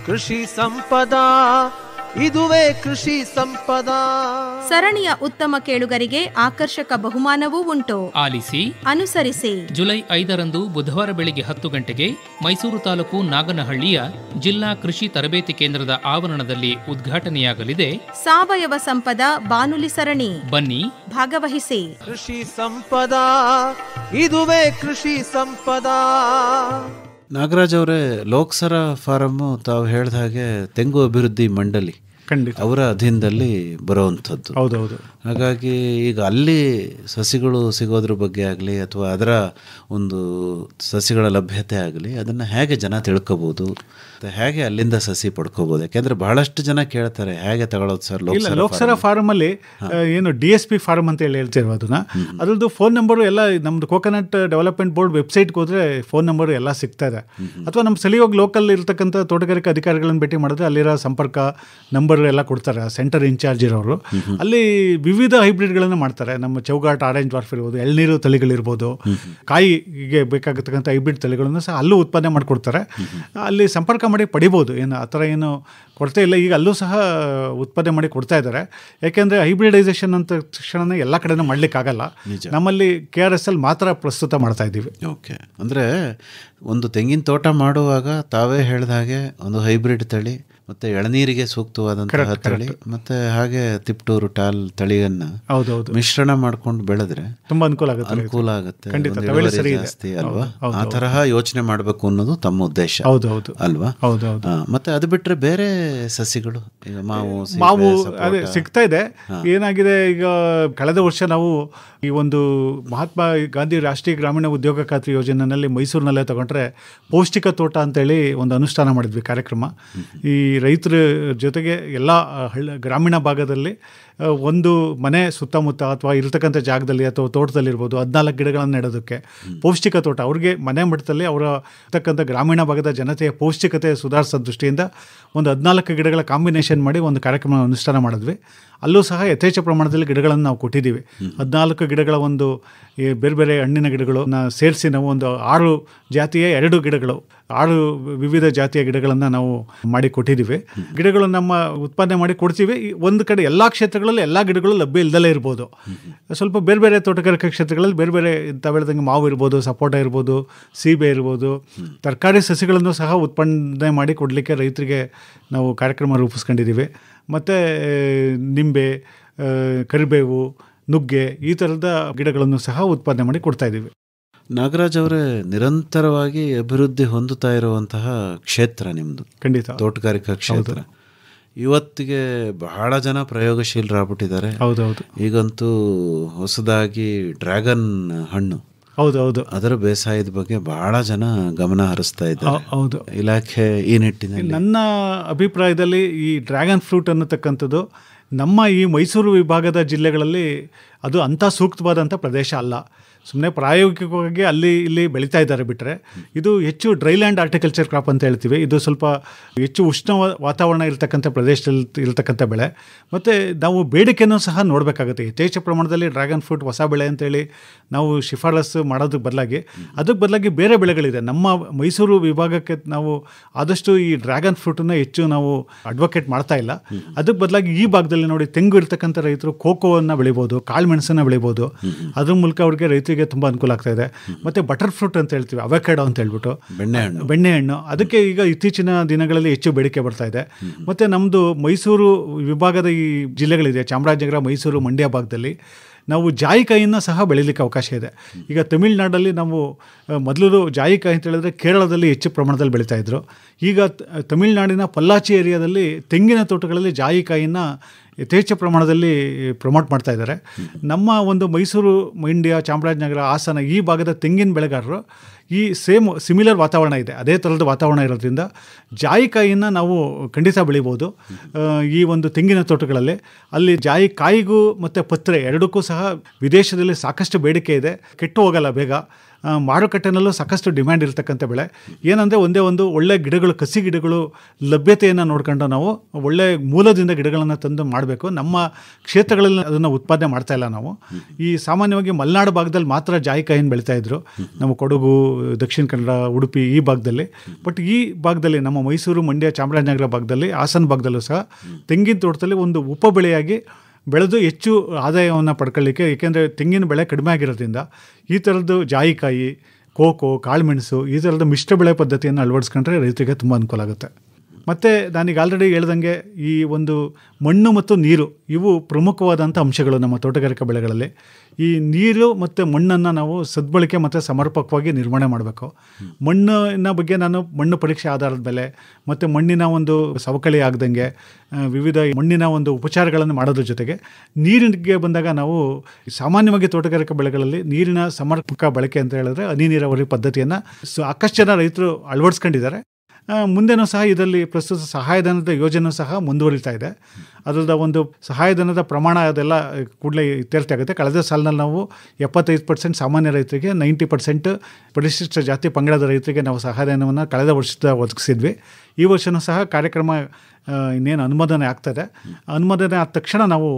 ಕೃಷಿ ಸಂಪದ. ಇದುವೇ ಕೃಷಿ ಸಂಪದ. ಸರಣಿಯ ಉತ್ತಮ ಕೇಳುಗರಿಗೆ ಆಕರ್ಷಕ ಬಹುಮಾನವೂ ಉಂಟು. ಆಲಿಸಿ. ಅನುಸರಿಸಿ. ಜುಲೈ ಐದರಂದು ಬುಧವಾರ ಬೆಳಿಗ್ಗೆ ಹತ್ತು ಗಂಟೆಗೆ ಮೈಸೂರು ತಾಲೂಕು ನಾಗನಹಳ್ಳಿಯ ಜಿಲ್ಲಾ ಕೃಷಿ ತರಬೇತಿ ಕೇಂದ್ರದ ಆವರಣದಲ್ಲಿ ಉದ್ಘಾಟನೆಯಾಗಲಿದೆ. ಸಾವಯವ ಸಂಪದ ಬಾನುಲಿ ಸರಣಿ. ಬನ್ನಿ. ಭಾಗವಹಿಸಿ. ಕೃಷಿ ಸಂಪದ ಇದುವೇ ಕೃಷಿ ಸಂಪದ. ನಾಗರಾಜ್ ಅವರೇ ಲೋಕಸರ ಫಾರಮ್ಮು ತಾವು ಹೇಳಿದ ಹಾಗೆ ತೆಂಗು ಅಭಿವೃದ್ಧಿ ಮಂಡಳಿ. ಖಂಡಿತ. ಅವರ ಅಧೀನದಲ್ಲಿ ಬರುವಂಥದ್ದು. ಹೌದೌದು. ಹಾಗಾಗಿ ಈಗ ಅಲ್ಲಿ ಸಸಿಗಳು ಸಿಗೋದ್ರ ಬಗ್ಗೆ ಆಗಲಿ ಅಥವಾ ಅದರ ಒಂದು ಸಸಿಗಳ ಲಭ್ಯತೆ ಆಗಲಿ ಅದನ್ನು ಹೇಗೆ ಜನ ತಿಳ್ಕೊಬೋದು? ಹೇಗೆ ಅಲ್ಲಿಂದ ಸಸಿ ಪಡ್ಕೋಬೋದು? ಯಾಕೆಂದರೆ ಬಹಳಷ್ಟು ಜನ ಕೇಳ್ತಾರೆ ಹೇಗೆ ತಗೊಳ್ಳೋದು ಸರ್ ಇಲ್ಲ ಲೋಕಸರ ಫಾರ್ಮಲ್ಲಿ ಅಲ್ಲಿ ಏನು ಡಿ ಎಸ್ ಪಿ ಫಾರ್ಮ್ ಅಂತ ಹೇಳಿ ಹೇಳ್ತಿರೋ ಅದನ್ನ. ಅದ್ರದ್ದು ಫೋನ್ ನಂಬರು ಎಲ್ಲ ನಮ್ದು ಕೋಕೋನಟ್ ಡೆವಲಪ್ಮೆಂಟ್ ಬೋರ್ಡ್ ವೆಬ್ಸೈಟ್ಗೆ ಹೋದ್ರೆ ಫೋನ್ ನಂಬರ್ ಎಲ್ಲ ಸಿಗ್ತಾ ಇದೆ. ಅಥವಾ ನಮ್ಮ ಸಲಿಯೋಗ ಲೋಕಲ್ ಇರ್ತಕ್ಕಂಥ ತೋಟಗಾರಿಕಾ ಅಧಿಕಾರಿಗಳನ್ನ ಭೇಟಿ ಮಾಡಿದ್ರೆ ಅಲ್ಲಿರೋ ಸಂಪರ್ಕ ನಂಬರ್ ಎಲ್ಲ ಕೊಡ್ತಾರೆ ಸೆಂಟರ್ ಇನ್ಚಾರ್ಜ್ ಇರೋರು. ಅಲ್ಲಿ ವಿವಿಧ ಹೈಬ್ರಿಡ್ಗಳನ್ನು ಮಾಡ್ತಾರೆ. ನಮ್ಮ ಚೌಗಾಟ್ ಆರೆಂಜ್ ವಾರ್ಫ್ ಇರ್ಬೋದು ಎಳ್ನೀರು ತಳಿಗಳಿರ್ಬೋದು. ಕಾಯಿಗೆ ಬೇಕಾಗತಕ್ಕಂಥ ಹೈಬ್ರಿಡ್ ತಳಿಗಳನ್ನು ಸಹ ಅಲ್ಲೂ ಉತ್ಪಾದನೆ ಮಾಡಿಕೊಡ್ತಾರೆ. ಅಲ್ಲಿ ಸಂಪರ್ಕ ಮಾಡಿ ಪಡಿಬೋದು. ಏನು ಆ ಥರ ಏನು ಕೊರತೆ ಇಲ್ಲ. ಈಗ ಅಲ್ಲೂ ಸಹ ಉತ್ಪಾದನೆ ಮಾಡಿ ಕೊಡ್ತಾ ಇದ್ದಾರೆ. ಯಾಕೆಂದರೆ ಹೈಬ್ರಿಡೈಸೇಷನ್ ಅಂತ ತಕ್ಷಣ ಎಲ್ಲ ಕಡೆನೂ ಮಾಡಲಿಕ್ಕಾಗಲ್ಲ. ನಮ್ಮಲ್ಲಿ ಕೆ ಆರ್ ಎಸ್ ಅಲ್ಲಿ ಮಾತ್ರ ಪ್ರಸ್ತುತ ಮಾಡ್ತಾ ಇದ್ದೀವಿ. ಓಕೆ. ಅಂದರೆ ಒಂದು ತೆಂಗಿನ ತೋಟ ಮಾಡುವಾಗ ತಾವೇ ಹೇಳಿದ ಹಾಗೆ ಒಂದು ಹೈಬ್ರಿಡ್ ತಳಿ ಮತ್ತು ಎಳನೀರಿಗೆ ಸೂಕ್ತವಾದಂತಹ ತಳಿ ಮತ್ತೆ ಹಾಗೆ ತಿಪ್ಟೂರು ಟಾಲ್ ತಳಿಯನ್ನು ಹೌದೌದು. ಮಿಶ್ರಣ ಮಾಡ್ಕೊಂಡು ಬೆಳೆದ್ರೆ ತುಂಬಾ ಅನುಕೂಲ ಆಗುತ್ತೆ ಅನುಕೂಲ ಆಗುತ್ತೆ. ಜಾಸ್ತಿ ಅಲ್ವಾ? ಆ ತರಹ ಯೋಚನೆ ಮಾಡಬೇಕು ಅನ್ನೋದು ತಮ್ಮ ಉದ್ದೇಶ ಹೌದು ಹೌದು. ಅಲ್ವಾ? ಹೌದು ಹೌದು. ಮತ್ತೆ ಅದು ಬಿಟ್ಟರೆ ಬೇರೆ ಸಸಿಗಳು ಈಗ ಮಾವು ಮಾವು ಅದೇ ಸಿಗ್ತಾ ಇದೆ. ಏನಾಗಿದೆ ಈಗ ಕಳೆದ ವರ್ಷ ನಾವು ಈ ಒಂದು ಮಹಾತ್ಮ ಗಾಂಧಿ ರಾಷ್ಟ್ರೀಯ ಗ್ರಾಮೀಣ ಉದ್ಯೋಗ ಖಾತ್ರಿ ಯೋಜನೆಯಲ್ಲಿ ಮೈಸೂರಿನಲ್ಲೇ ತಗೊಂಡ್ರೆ ಪೌಷ್ಟಿಕ ತೋಟ ಅಂತೇಳಿ ಒಂದು ಅನುಷ್ಠಾನ ಮಾಡಿದ್ವಿ ಕಾರ್ಯಕ್ರಮ. ಈ ರೈತರ ಜೊತೆಗೆ ಎಲ್ಲ ಹಳ್ಳ ಗ್ರಾಮೀಣ ಭಾಗದಲ್ಲಿ ಒಂದು ಮನೆ ಸುತ್ತಮುತ್ತ ಅಥವಾ ಇರತಕ್ಕಂಥ ಜಾಗದಲ್ಲಿ ಅಥವಾ ತೋಟದಲ್ಲಿರ್ಬೋದು ಹದಿನಾಲ್ಕು ಗಿಡಗಳನ್ನು ನೆಡೋದಕ್ಕೆ ಪೌಷ್ಟಿಕ ತೋಟ. ಅವ್ರಿಗೆ ಮನೆ ಮಟ್ಟದಲ್ಲಿ ಅವರ ಇರ್ತಕ್ಕಂಥ ಗ್ರಾಮೀಣ ಭಾಗದ ಜನತೆಯ ಪೌಷ್ಟಿಕತೆ ಸುಧಾರಿಸೋ ದೃಷ್ಟಿಯಿಂದ ಒಂದು ಹದಿನಾಲ್ಕು ಗಿಡಗಳ ಕಾಂಬಿನೇಷನ್ ಮಾಡಿ ಒಂದು ಕಾರ್ಯಕ್ರಮ ಅನುಷ್ಠಾನ ಮಾಡಿದ್ವಿ. ಅಲ್ಲೂ ಸಹ ಯಥೇಚ್ಛ ಪ್ರಮಾಣದಲ್ಲಿ ಗಿಡಗಳನ್ನು ನಾವು ಕೊಟ್ಟಿದ್ದೀವಿ. ಹದಿನಾಲ್ಕು ಗಿಡಗಳ ಒಂದು ಈ ಬೇರೆ ಬೇರೆ ಹಣ್ಣಿನ ಗಿಡಗಳನ್ನ ಸೇರಿಸಿ ನಾವು ಒಂದು ಆರು ಜಾತಿಯ ಎರಡು ಗಿಡಗಳು ಆರು ವಿವಿಧ ಜಾತಿಯ ಗಿಡಗಳನ್ನು ನಾವು ಮಾಡಿ ಕೊಟ್ಟಿದ್ದೀವಿ. ಗಿಡಗಳು ನಮ್ಮ ಉತ್ಪಾದನೆ ಮಾಡಿ ಕೊಡ್ತೀವಿ. ಒಂದು ಕಡೆ ಎಲ್ಲ ಕ್ಷೇತ್ರಗಳಲ್ಲಿ ಎಲ್ಲ ಗಿಡಗಳು ಲಭ್ಯ ಇಲ್ದಲೇ ಇರ್ಬೋದು. ಸ್ವಲ್ಪ ಬೇರೆ ಬೇರೆ ತೋಟಗಾರಿಕೆ ಕ್ಷೇತ್ರಗಳಲ್ಲಿ ಬೇರೆ ಬೇರೆ ಇಂಥ ಹೇಳ್ದಂಗೆ ಮಾವು ಇರ್ಬೋದು ಸಪೋಟ ಇರ್ಬೋದು ಸೀಬೆ ಇರ್ಬೋದು ತರಕಾರಿ ಸಸಿಗಳನ್ನು ಸಹ ಉತ್ಪನ್ನ ಮಾಡಿ ಕೊಡಲಿಕ್ಕೆ ರೈತರಿಗೆ ನಾವು ಕಾರ್ಯಕ್ರಮ ರೂಪಿಸ್ಕೊಂಡಿದ್ದೀವಿ. ಮತ್ತು ನಿಂಬೆ ಕರಿಬೇವು ನುಗ್ಗೆ ಈ ಥರದ ಗಿಡಗಳನ್ನು ಸಹ ಉತ್ಪಾದನೆ ಮಾಡಿ ಕೊಡ್ತಾ ಇದ್ದೀವಿ. ನಾಗರಾಜ್ ಅವರೇ ನಿರಂತರವಾಗಿ ಅಭಿವೃದ್ಧಿ ಹೊಂದುತ್ತಾ ಇರುವಂತಹ ಕ್ಷೇತ್ರ ನಿಮ್ಮದು ಖಂಡಿತ. ತೋಟಗಾರಿಕಾ ಕ್ಷೇತ್ರ. ಇವತ್ತಿಗೆ ಬಹಳ ಜನ ಪ್ರಯೋಗಶೀಲರಾಗ್ಬಿಟ್ಟಿದ್ದಾರೆ. ಹೌದೌದು ಈಗಂತೂ ಹೊಸದಾಗಿ ಡ್ರ್ಯಾಗನ್ ಹಣ್ಣು ಹೌದು ಹೌದು. ಅದರ ಬೇಸಾಯದ ಬಗ್ಗೆ ಬಹಳ ಜನ ಗಮನ ಹರಿಸ್ತಾ ಇದ್ದಾರೆ. ಹೌದು. ಇಲಾಖೆ ಈ ನಿಟ್ಟಿನಲ್ಲಿ. ನನ್ನ ಅಭಿಪ್ರಾಯದಲ್ಲಿ ಈ ಡ್ರ್ಯಾಗನ್ ಫ್ರೂಟ್ ಅನ್ನತಕ್ಕಂಥದ್ದು ನಮ್ಮ ಈ ಮೈಸೂರು ವಿಭಾಗದ ಜಿಲ್ಲೆಗಳಲ್ಲಿ ಅದು ಅಂಥ ಸೂಕ್ತವಾದಂಥ ಪ್ರದೇಶ ಅಲ್ಲ. ಸುಮ್ಮನೆ ಪ್ರಾಯೋಗಿಕವಾಗಿ ಅಲ್ಲಿ ಇಲ್ಲಿ ಬೆಳೀತಾ ಇದ್ದಾರೆ ಬಿಟ್ಟರೆ ಇದು ಹೆಚ್ಚು ಡ್ರೈಲ್ಯಾಂಡ್ ಆರ್ಟಿಕಲ್ಚರ್ ಕ್ರಾಪ್ ಅಂತ ಹೇಳ್ತೀವಿ. ಇದು ಸ್ವಲ್ಪ ಹೆಚ್ಚು ಉಷ್ಣ ವಾತಾವರಣ ಇರತಕ್ಕಂಥ ಪ್ರದೇಶದಲ್ಲಿ ಇರತಕ್ಕಂಥ ಬೆಳೆ. ಮತ್ತು ನಾವು ಬೇಡಿಕೆನೂ ಸಹ ನೋಡಬೇಕಾಗುತ್ತೆ. ಯಥೇಚ್ಛ ಪ್ರಮಾಣದಲ್ಲಿ ಡ್ರ್ಯಾಗನ್ ಫ್ರೂಟ್ ಹೊಸ ಬೆಳೆ ಅಂತೇಳಿ ನಾವು ಶಿಫಾರಸು ಮಾಡೋದಕ್ಕೆ ಬದಲಾಗಿ, ಅದಕ್ಕೆ ಬದಲಾಗಿ ಬೇರೆ ಬೆಳೆಗಳಿದೆ. ನಮ್ಮ ಮೈಸೂರು ವಿಭಾಗಕ್ಕೆ ನಾವು ಆದಷ್ಟು ಈ ಡ್ರ್ಯಾಗನ್ ಫ್ರೂಟನ್ನು ಹೆಚ್ಚು ನಾವು ಅಡ್ವೊಕೇಟ್ ಮಾಡ್ತಾ ಇಲ್ಲ. ಅದಕ್ಕೆ ಬದಲಾಗಿ ಈ ಭಾಗದಲ್ಲಿ ನೋಡಿ ತೆಂಗು ಇರ್ತಕ್ಕಂಥ ರೈತರು ಕೋಕೋವನ್ನು ಬೆಳಿಬೋದು, ಕಾಳು ಮೆಣಸನ್ನು ಬೆಳಿಬೋದು. ಅದ್ರ ಮೂಲಕ ಅವ್ರಿಗೆ ರೈತರಿಗೆ ತುಂಬ ಅನುಕೂಲ ಆಗ್ತಾ ಇದೆ. ಮತ್ತು ಬಟರ್ ಫ್ರೂಟ್ ಅಂತ ಹೇಳ್ತೀವಿ ಅವೆಕಾಡೋ ಅಂತ ಹೇಳ್ಬಿಟ್ಟು. ಬೆಣ್ಣೆಹಣ್ಣು. ಬೆಣ್ಣೆಹಣ್ಣು. ಅದಕ್ಕೆ ಈಗ ಇತ್ತೀಚಿನ ದಿನಗಳಲ್ಲಿ ಹೆಚ್ಚು ಬೇಡಿಕೆ ಬರ್ತಾ ಇದೆ. ಮತ್ತು ನಮ್ಮದು ಮೈಸೂರು ವಿಭಾಗದ ಈ ಜಿಲ್ಲೆಗಳಿದೆ ಚಾಮರಾಜನಗರ ಮೈಸೂರು ಮಂಡ್ಯ ಭಾಗದಲ್ಲಿ. ನಾವು ಜಾಯಿಕಾಯಿಯನ್ನು ಸಹ ಬೆಳೀಲಿಕ್ಕೆ ಅವಕಾಶ ಇದೆ. ಈಗ ತಮಿಳುನಾಡಲ್ಲಿ ನಾವು ಮೊದಲು ಜಾಯಿಕಾಯಿ ಅಂತ ಹೇಳಿದ್ರೆ ಕೇರಳದಲ್ಲಿ ಹೆಚ್ಚು ಪ್ರಮಾಣದಲ್ಲಿ ಬೆಳೀತಾ ಇದ್ರು. ಈಗ ತಮಿಳುನಾಡಿನ ತಮಿಳ್ನಾಡಿನ ಪಲ್ಲಾಚಿ ಏರಿಯಾದಲ್ಲಿ ತೆಂಗಿನ ತೋಟಗಳಲ್ಲಿ ಜಾಯಿಕಾಯಿನ ಯಥೇಚ್ಛ ಪ್ರಮಾಣದಲ್ಲಿ ಪ್ರಮೋಟ್ ಮಾಡ್ತಾ ಇದ್ದಾರೆ. ನಮ್ಮ ಒಂದು ಮೈಸೂರು ಮಂಡ್ಯ ಚಾಮರಾಜನಗರ ಹಾಸನ ಈ ಭಾಗದ ತೆಂಗಿನ ಬೆಳೆಗಾರರು ಈ ಸೇಮ್ ಸಿಮಿಲರ್ ವಾತಾವರಣ ಇದೆ. ಅದೇ ಥರದ ವಾತಾವರಣ ಇರೋದ್ರಿಂದ ಜಾಯಿಕಾಯಿನ ನಾವು ಖಂಡಿತ ಬೆಳಿಬೋದು. ಈ ಒಂದು ತೆಂಗಿನ ತೋಟಗಳಲ್ಲಿ ಅಲ್ಲಿ ಜಾಯಿಕಾಯಿಗೂ ಮತ್ತು ಪತ್ರೆ ಎರಡಕ್ಕೂ ಸಹ ವಿದೇಶದಲ್ಲಿ ಸಾಕಷ್ಟು ಬೇಡಿಕೆ ಇದೆ. ಕೆಟ್ಟು ಹೋಗಲ್ಲ ಬೇಗ. ಮಾರುಕಟ್ಟೆನಲ್ಲೂ ಸಾಕಷ್ಟು ಡಿಮ್ಯಾಂಡ್ ಇರತಕ್ಕಂಥ ಬೆಳೆ. ಏನಂದರೆ ಒಂದೇ ಒಂದು ಒಳ್ಳೆ ಗಿಡಗಳು, ಕಸಿ ಗಿಡಗಳು ಲಭ್ಯತೆಯನ್ನು ನೋಡ್ಕೊಂಡು ನಾವು ಒಳ್ಳೆ ಮೂಲದಿಂದ ಗಿಡಗಳನ್ನು ತಂದು ಮಾಡಬೇಕು. ನಮ್ಮ ಕ್ಷೇತ್ರಗಳಲ್ಲಿ ಅದನ್ನು ಉತ್ಪಾದನೆ ಮಾಡ್ತಾ ಇಲ್ಲ ನಾವು. ಈ ಸಾಮಾನ್ಯವಾಗಿ ಮಲೆನಾಡು ಭಾಗದಲ್ಲಿ ಮಾತ್ರ ಜಾಯಿಕಾಯಿನ ಬೆಳೀತಾ ಇದ್ರು. ನಮ್ಮ ಕೊಡಗು, ದಕ್ಷಿಣ ಕನ್ನಡ, ಉಡುಪಿ ಈ ಭಾಗದಲ್ಲಿ. ಬಟ್ ಈ ಭಾಗದಲ್ಲಿ ನಮ್ಮ ಮೈಸೂರು, ಮಂಡ್ಯ, ಚಾಮರಾಜನಗರ ಭಾಗದಲ್ಲಿ, ಹಾಸನ ಭಾಗದಲ್ಲೂ ಸಹ ತೆಂಗಿನ ತೋಟದಲ್ಲಿ ಒಂದು ಉಪ ಬೆಳೆಯಾಗಿ ಬೆಳೆದು ಹೆಚ್ಚು ಆದಾಯವನ್ನು ಪಡ್ಕೊಳ್ಳಿಕ್ಕೆ, ಏಕೆಂದರೆ ತೆಂಗಿನ ಬೆಳೆ ಕಡಿಮೆ ಆಗಿರೋದ್ರಿಂದ ಈ ಥರದ್ದು ಜಾಯಿಕಾಯಿ, ಕೋಕೋ, ಕಾಳುಮೆಣಸು ಈ ಥರದ ಮಿಶ್ರ ಬೆಳೆ ಪದ್ಧತಿಯನ್ನು ಅಳವಡಿಸ್ಕೊಂಡ್ರೆ ರೈತರಿಗೆ ತುಂಬ ಅನುಕೂಲ ಆಗುತ್ತೆ. ಮತ್ತು ನಾನೀಗ ಆಲ್ರೆಡಿ ಹೇಳ್ದಂಗೆ ಈ ಒಂದು ಮಣ್ಣು ಮತ್ತು ನೀರು, ಇವು ಪ್ರಮುಖವಾದಂಥ ಅಂಶಗಳು ನಮ್ಮ ತೋಟಗಾರಿಕಾ ಬೆಳೆಗಳಲ್ಲಿ. ಈ ನೀರು ಮತ್ತು ಮಣ್ಣನ್ನು ನಾವು ಸದ್ಬಳಕೆ ಮತ್ತು ಸಮರ್ಪಕವಾಗಿ ನಿರ್ವಹಣೆ ಮಾಡಬೇಕು. ಮಣ್ಣಿನ ಬಗ್ಗೆ ನಾನು ಮಣ್ಣು ಪರೀಕ್ಷೆ ಆಧಾರದ ಮೇಲೆ, ಮತ್ತು ಮಣ್ಣಿನ ಒಂದು ಸವಕಳಿ ಆಗದಂಗೆ ವಿವಿಧ ಮಣ್ಣಿನ ಒಂದು ಉಪಚಾರಗಳನ್ನು ಮಾಡೋದ್ರ ಜೊತೆಗೆ ನೀರಿಗೆ ಬಂದಾಗ ನಾವು ಸಾಮಾನ್ಯವಾಗಿ ತೋಟಗಾರಿಕಾ ಬೆಳೆಗಳಲ್ಲಿ ನೀರಿನ ಸಮರ್ಪಕ ಬಳಕೆ ಅಂತ ಹೇಳಿದ್ರೆ ಹನಿ ನೀರಾವರಿ ಪದ್ಧತಿಯನ್ನು ಸಾಕಷ್ಟು ಜನ ರೈತರು ಅಳವಡಿಸ್ಕೊಂಡಿದ್ದಾರೆ. ಮುಂದೆನೂ ಸಹ ಇದರಲ್ಲಿ ಪ್ರಸ್ತುತ ಸಹಾಯಧನದ ಯೋಜನೆ ಸಹ ಮುಂದುವರಿತಾ ಇದೆ. ಅದರದ ಒಂದು ಸಹಾಯಧನದ ಪ್ರಮಾಣ ಅದೆಲ್ಲ ಕೂಡಲೇ ಇತ್ಯರ್ಥ ಆಗುತ್ತೆ. ಕಳೆದ ಸಾಲಿನಲ್ಲಿ ನಾವು ಎಪ್ಪತ್ತೈದು ಪರ್ಸೆಂಟ್ ಸಾಮಾನ್ಯ ರೈತರಿಗೆ, ನೈಂಟಿ ಪರ್ಸೆಂಟ್ ಪರಿಶಿಷ್ಟ ಜಾತಿ ಪಂಗಡದ ರೈತರಿಗೆ ನಾವು ಸಹಾಯಧನವನ್ನು ಕಳೆದ ವರ್ಷದ ಒದಗಿಸಿದ್ವಿ. ಈ ವರ್ಷವೂ ಸಹ ಕಾರ್ಯಕ್ರಮ ಇನ್ನೇನು ಅನುಮೋದನೆ ಆಗ್ತದೆ. ಅನುಮೋದನೆ ಆದ ತಕ್ಷಣ ನಾವು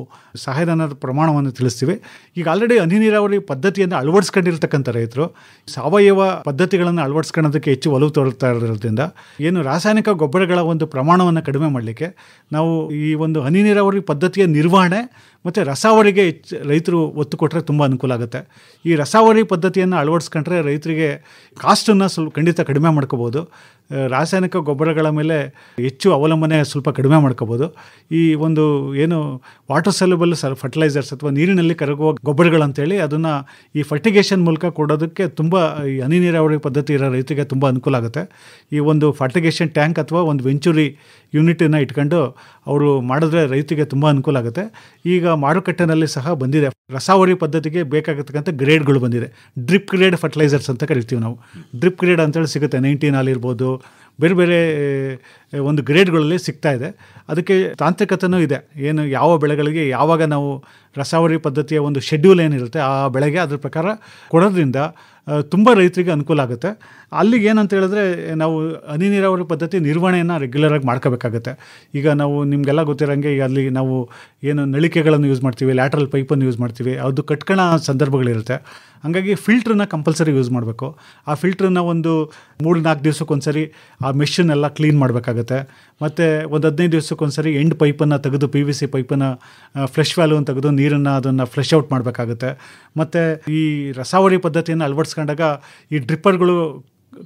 ಸಹಾಯಧನದ ಪ್ರಮಾಣವನ್ನು ತಿಳಿಸ್ತೀವಿ. ಈಗ ಆಲ್ರೆಡಿ ಹನಿ ನೀರಾವರಿ ಪದ್ಧತಿಯನ್ನು ಅಳವಡಿಸ್ಕೊಂಡಿರ್ತಕ್ಕಂಥ ರೈತರು, ಸಾವಯವ ಪದ್ಧತಿಗಳನ್ನು ಅಳವಡಿಸ್ಕೊಳ್ಳೋದಕ್ಕೆ ಹೆಚ್ಚು ಒಲವು ತೋರ್ತಾ ಇರೋದ್ರಿಂದ, ಏನು ರಾಸಾಯನಿಕ ಗೊಬ್ಬರಗಳ ಒಂದು ಪ್ರಮಾಣವನ್ನು ಕಡಿಮೆ ಮಾಡಲಿಕ್ಕೆ ನಾವು ಈ ಒಂದು ಹನಿ ನೀರಾವರಿ ಪದ್ಧತಿಯ ನಿರ್ವಹಣೆ ಮತ್ತು ರಸಾವರಿಗೆ ರೈತರು ಒತ್ತು ಕೊಟ್ಟರೆ ತುಂಬ ಅನುಕೂಲ ಆಗುತ್ತೆ. ಈ ರಸಾವರಿ ಪದ್ಧತಿಯನ್ನು ಅಳವಡಿಸ್ಕೊಂಡ್ರೆ ರೈತರಿಗೆ ಕಾಸ್ಟನ್ನು ಸ್ವಲ್ಪ ಖಂಡಿತ ಕಡಿಮೆ ಮಾಡ್ಕೋಬೋದು. ರಾಸಾಯನಿಕ ಗೊಬ್ಬರಗಳ ಮೇಲೆ ಹೆಚ್ಚು ಅವಲಂಬನೆ ಸ್ವಲ್ಪ ಕಡಿಮೆ ಮಾಡ್ಕೋಬೋದು. ಈ ಒಂದು ಏನು ವಾಟರ್ ಸೆಲ್ಯುಬಲ್ ಸರ್ ಫರ್ಟಿಲೈಸರ್ಸ್ ಅಥವಾ ನೀರಿನಲ್ಲಿ ಕರಗುವ ಗೊಬ್ಬರಗಳಂತೇಳಿ ಅದನ್ನು ಈ ಫರ್ಟಿಗೇಷನ್ ಮೂಲಕ ಕೊಡೋದಕ್ಕೆ ತುಂಬ ಈ ಹನಿ ನೀರಾವರಿ ಪದ್ಧತಿ ಇರೋ ರೈತರಿಗೆ ತುಂಬ ಅನುಕೂಲ ಆಗುತ್ತೆ. ಈ ಒಂದು ಫರ್ಟಿಗೇಷನ್ ಟ್ಯಾಂಕ್ ಅಥವಾ ಒಂದು ವೆಂಚುರಿ ಯೂನಿಟನ್ನು ಇಟ್ಕೊಂಡು ಅವರು ಮಾಡಿದ್ರೆ ರೈತರಿಗೆ ತುಂಬ ಅನುಕೂಲ ಆಗುತ್ತೆ. ಈಗ ಮಾರುಕಟ್ಟೆನಲ್ಲಿ ಸಹ ಬಂದಿದೆ ರಸಾವರಿ ಪದ್ಧತಿಗೆ ಬೇಕಾಗತಕ್ಕಂಥ ಗ್ರೇಡ್ಗಳು ಬಂದಿದೆ. ಡ್ರಿಪ್ ಗ್ರೇಡ್ ಫರ್ಟಿಲೈಸರ್ಸ್ ಅಂತ ಕರಿತೀವಿ ನಾವು. ಡ್ರಿಪ್ ಗ್ರೇಡ್ ಅಂತೇಳಿ ಸಿಗುತ್ತೆ. ನೈನ್ಟೀನ್ ಇರ್ಬೋದು ಬೇರೆ ಬೇರೆ ಒಂದು ಗ್ರೇಡ್ಗಳಲ್ಲಿ ಸಿಗ್ತಾ ಇದೆ. ಅದಕ್ಕೆ ತಾಂತ್ರಿಕತೆಯೂ ಇದೆ. ಏನು ಯಾವ ಬೆಳೆಗಳಿಗೆ ಯಾವಾಗ ನಾವು ರಸಾವರಿ ಪದ್ಧತಿಯ ಒಂದು ಶೆಡ್ಯೂಲ್ ಏನಿರುತ್ತೆ ಆ ಬೆಳೆಗೆ ಅದ್ರ ಪ್ರಕಾರ ಕೊಡೋದ್ರಿಂದ ತುಂಬ ರೈತರಿಗೆ ಅನುಕೂಲ ಆಗುತ್ತೆ. ಅಲ್ಲಿಗೆ ಏನಂತ ಹೇಳಿದ್ರೆ, ನಾವು ಹನಿ ನೀರಾವರಿ ಪದ್ಧತಿ ನಿರ್ವಹಣೆಯನ್ನು ರೆಗ್ಯುಲರಾಗಿ ಮಾಡ್ಕೋಬೇಕಾಗತ್ತೆ. ಈಗ ನಾವು ನಿಮಗೆಲ್ಲ ಗೊತ್ತಿರೋಂಗೆ ಈಗ ಅಲ್ಲಿ ನಾವು ಏನು ನಳಿಕೆಗಳನ್ನು ಯೂಸ್ ಮಾಡ್ತೀವಿ ಲ್ಯಾಟ್ರಲ್ ಪೈಪನ್ನು ಯೂಸ್ ಮಾಡ್ತೀವಿ, ಅದು ಕಟ್ಕೊಳ್ಳೋ ಸಂದರ್ಭಗಳಿರುತ್ತೆ. ಹಾಗಾಗಿ ಫಿಲ್ಟ್ರನ್ನ ಕಂಪಲ್ಸರಿ ಯೂಸ್ ಮಾಡಬೇಕು. ಆ ಫಿಲ್ಟ್ರನ್ನ ಒಂದು ಮೂರು ನಾಲ್ಕು ದಿವ್ಸಕ್ಕೊಂದ್ಸರಿ ಆ ಮೆಷನ್ನೆಲ್ಲ ಕ್ಲೀನ್ ಮಾಡಬೇಕಾಗತ್ತೆ. ಮತ್ತು ಒಂದು ಹದಿನೈದು ದಿವ್ಸಕ್ಕೊಂದ್ಸರಿ ಎಂಡ್ ಪೈಪನ್ನು ತೆಗೆದು ಪಿ ವಿ ಸಿ ಪೈಪನ್ನು ಫ್ಲೆಶ್ ವ್ಯಾಲ್ಯೂನ ತೆಗೆದು, ನೀರನ್ನು ಅದನ್ನು ಫ್ಲೆಶ್ ಔಟ್ ಮಾಡಬೇಕಾಗುತ್ತೆ. ಮತ್ತು ಈ ರಸಾವಳಿ ಪದ್ಧತಿಯನ್ನು ಅಳವಡಿಸ್ಕೊಂಡಾಗ ಈ ಡ್ರಿಪ್ಪರ್ಗಳು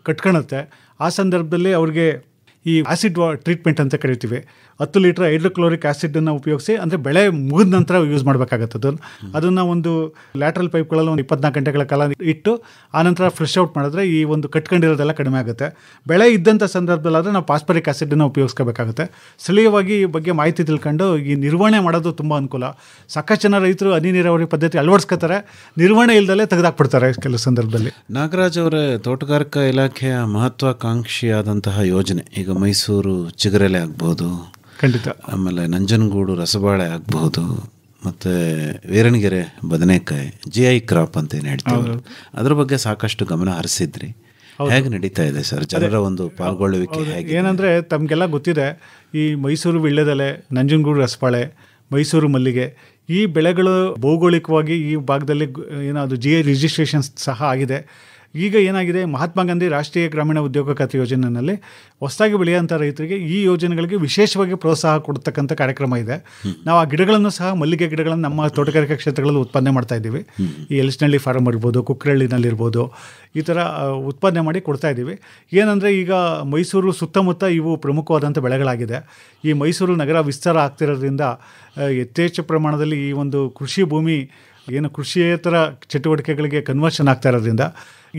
ಕಟ್ಕೊಳುತ್ತೆ ಆ ಸಂದರ್ಭದಲ್ಲಿ ಅವ್ರಿಗೆ ಈ ಆಸಿಡ್ ವಾ ಟ್ರೀಟ್ಮೆಂಟ್ ಅಂತ ಕರಿತೀವಿ. ಹತ್ತು ಲೀಟ್ರ್ ಹೈಡ್ರೋಕ್ಲೋರಿಕ್ ಆ್ಯಸಿಡನ್ನು ಉಪಯೋಗಿಸಿ, ಅಂದರೆ ಬೆಳೆ ಮುಗಿದ ನಂತರ ಯೂಸ್ ಮಾಡಬೇಕಾಗತ್ತೆ ಅದನ್ನು ಅದನ್ನು ಒಂದು ಲ್ಯಾಟ್ರಲ್ ಪೈಪ್ಗಳಲ್ಲಿ ಒಂದು ಇಪ್ಪತ್ನಾಲ್ಕು ಗಂಟೆಗಳ ಕಾಲ ಇಟ್ಟು ಆನಂತರ ಫ್ರೆಶ್ ಔಟ್ ಮಾಡಿದ್ರೆ ಈ ಒಂದು ಕಟ್ಕೊಂಡಿರೋದೆಲ್ಲ ಕಡಿಮೆ ಆಗುತ್ತೆ. ಬೆಳೆ ಇದ್ದಂಥ ಸಂದರ್ಭದಲ್ಲಾದರೆ ನಾವು ಪಾಸ್ಪರಿಕ್ ಆ್ಯಸಿಡನ್ನು ಉಪಯೋಗಿಸ್ಕೋಬೇಕಾಗುತ್ತೆ. ಸ್ಥಳೀಯವಾಗಿ ಈ ಬಗ್ಗೆ ಮಾಹಿತಿ ತಿಳ್ಕೊಂಡು ಈ ನಿರ್ವಹಣೆ ಮಾಡೋದು ತುಂಬ ಅನುಕೂಲ. ಸಾಕಷ್ಟು ಜನ ರೈತರು ಹನಿ ನೀರಾವರಿ ಪದ್ಧತಿ ಅಳವಡಿಸ್ಕೋತಾರೆ, ನಿರ್ವಹಣೆ ಇಲ್ದಲೇ ತೆಗೆದಾಕ್ಬಿಡ್ತಾರೆ ಕೆಲವು ಸಂದರ್ಭದಲ್ಲಿ. ನಾಗರಾಜ್ ಅವರೇ, ತೋಟಗಾರಿಕಾ ಇಲಾಖೆಯ ಮಹತ್ವಾಕಾಂಕ್ಷಿಯಾದಂತಹ ಯೋಜನೆ, ಈಗ ಮೈಸೂರು ಚಿಗುರೆಲೆ ಆಗ್ಬೋದು ಖಂಡಿತ. ಆಮೇಲೆ ನಂಜನಗೂಡು ರಸಬಾಳೆ ಆಗಬಹುದು ಮತ್ತು ವೀರಣಗೆರೆ ಬದನೆಕಾಯಿ ಜಿ ಐ ಕ್ರಾಪ್ ಅಂತ ಏನು ಹೇಳ್ತೀವಿ ಅದ್ರ ಬಗ್ಗೆ ಸಾಕಷ್ಟು ಗಮನ ಹರಿಸಿದ್ರಿ. ಹೇಗೆ ನಡೀತಾ ಇದೆ ಸರ್? ಜನರ ಒಂದು ಪಾಲ್ಗೊಳ್ಳುವಿಕೆ ಹೇಗೆ ಏನಂದರೆ ತಮಗೆಲ್ಲ ಗೊತ್ತಿದೆ ಈ ಮೈಸೂರು ವಿಳ್ಳೆದೆಲೆ ನಂಜನಗೂಡು ರಸಬಾಳೆ ಮೈಸೂರು ಮಲ್ಲಿಗೆ ಈ ಬೆಳೆಗಳು ಭೌಗೋಳಿಕವಾಗಿ ಈ ಭಾಗದಲ್ಲಿ ಏನಾದರೂ ಏನೋ ಅದು ಜಿ ಐ ರಿಜಿಸ್ಟ್ರೇಷನ್ ಸಹ ಆಗಿದೆ. ಈಗ ಏನಾಗಿದೆ? ಮಹಾತ್ಮ ಗಾಂಧಿ ರಾಷ್ಟ್ರೀಯ ಗ್ರಾಮೀಣ ಉದ್ಯೋಗ ಖಾತೆ ಯೋಜನೆಯಲ್ಲಿ ಹೊಸದಾಗಿ ಬೆಳೆಯುವಂಥ ರೈತರಿಗೆ ಈ ಯೋಜನೆಗಳಿಗೆ ವಿಶೇಷವಾಗಿ ಪ್ರೋತ್ಸಾಹ ಕೊಡ್ತಕ್ಕಂಥ ಕಾರ್ಯಕ್ರಮ ಇದೆ. ನಾವು ಆ ಗಿಡಗಳನ್ನು ಸಹ ಮಲ್ಲಿಗೆ ಗಿಡಗಳನ್ನು ನಮ್ಮ ತೋಟಗಾರಿಕಾ ಕ್ಷೇತ್ರಗಳಲ್ಲಿ ಉತ್ಪಾದನೆ ಮಾಡ್ತಾ ಇದ್ದೀವಿ. ಈ ಎಲ್ಸ್ನಳ್ಳಿ ಫಾರ್ಮ್ ಇರ್ಬೋದು ಕುಕ್ರಳ್ಳಿನಲ್ಲಿರ್ಬೋದು ಈ ಥರ ಉತ್ಪಾದನೆ ಮಾಡಿ ಕೊಡ್ತಾ ಇದ್ದೀವಿ. ಏನಂದರೆ ಈಗ ಮೈಸೂರು ಸುತ್ತಮುತ್ತ ಇವು ಪ್ರಮುಖವಾದಂಥ ಬೆಳೆಗಳಾಗಿದೆ. ಈ ಮೈಸೂರು ನಗರ ವಿಸ್ತಾರ ಆಗ್ತಿರೋದ್ರಿಂದ ಯಥೇಚ್ಛ ಪ್ರಮಾಣದಲ್ಲಿ ಈ ಒಂದು ಕೃಷಿ ಭೂಮಿ ಏನು ಕೃಷಿಯೇತರ ಚಟುವಟಿಕೆಗಳಿಗೆ ಕನ್ವರ್ಷನ್ ಆಗ್ತಾ ಇರೋದ್ರಿಂದ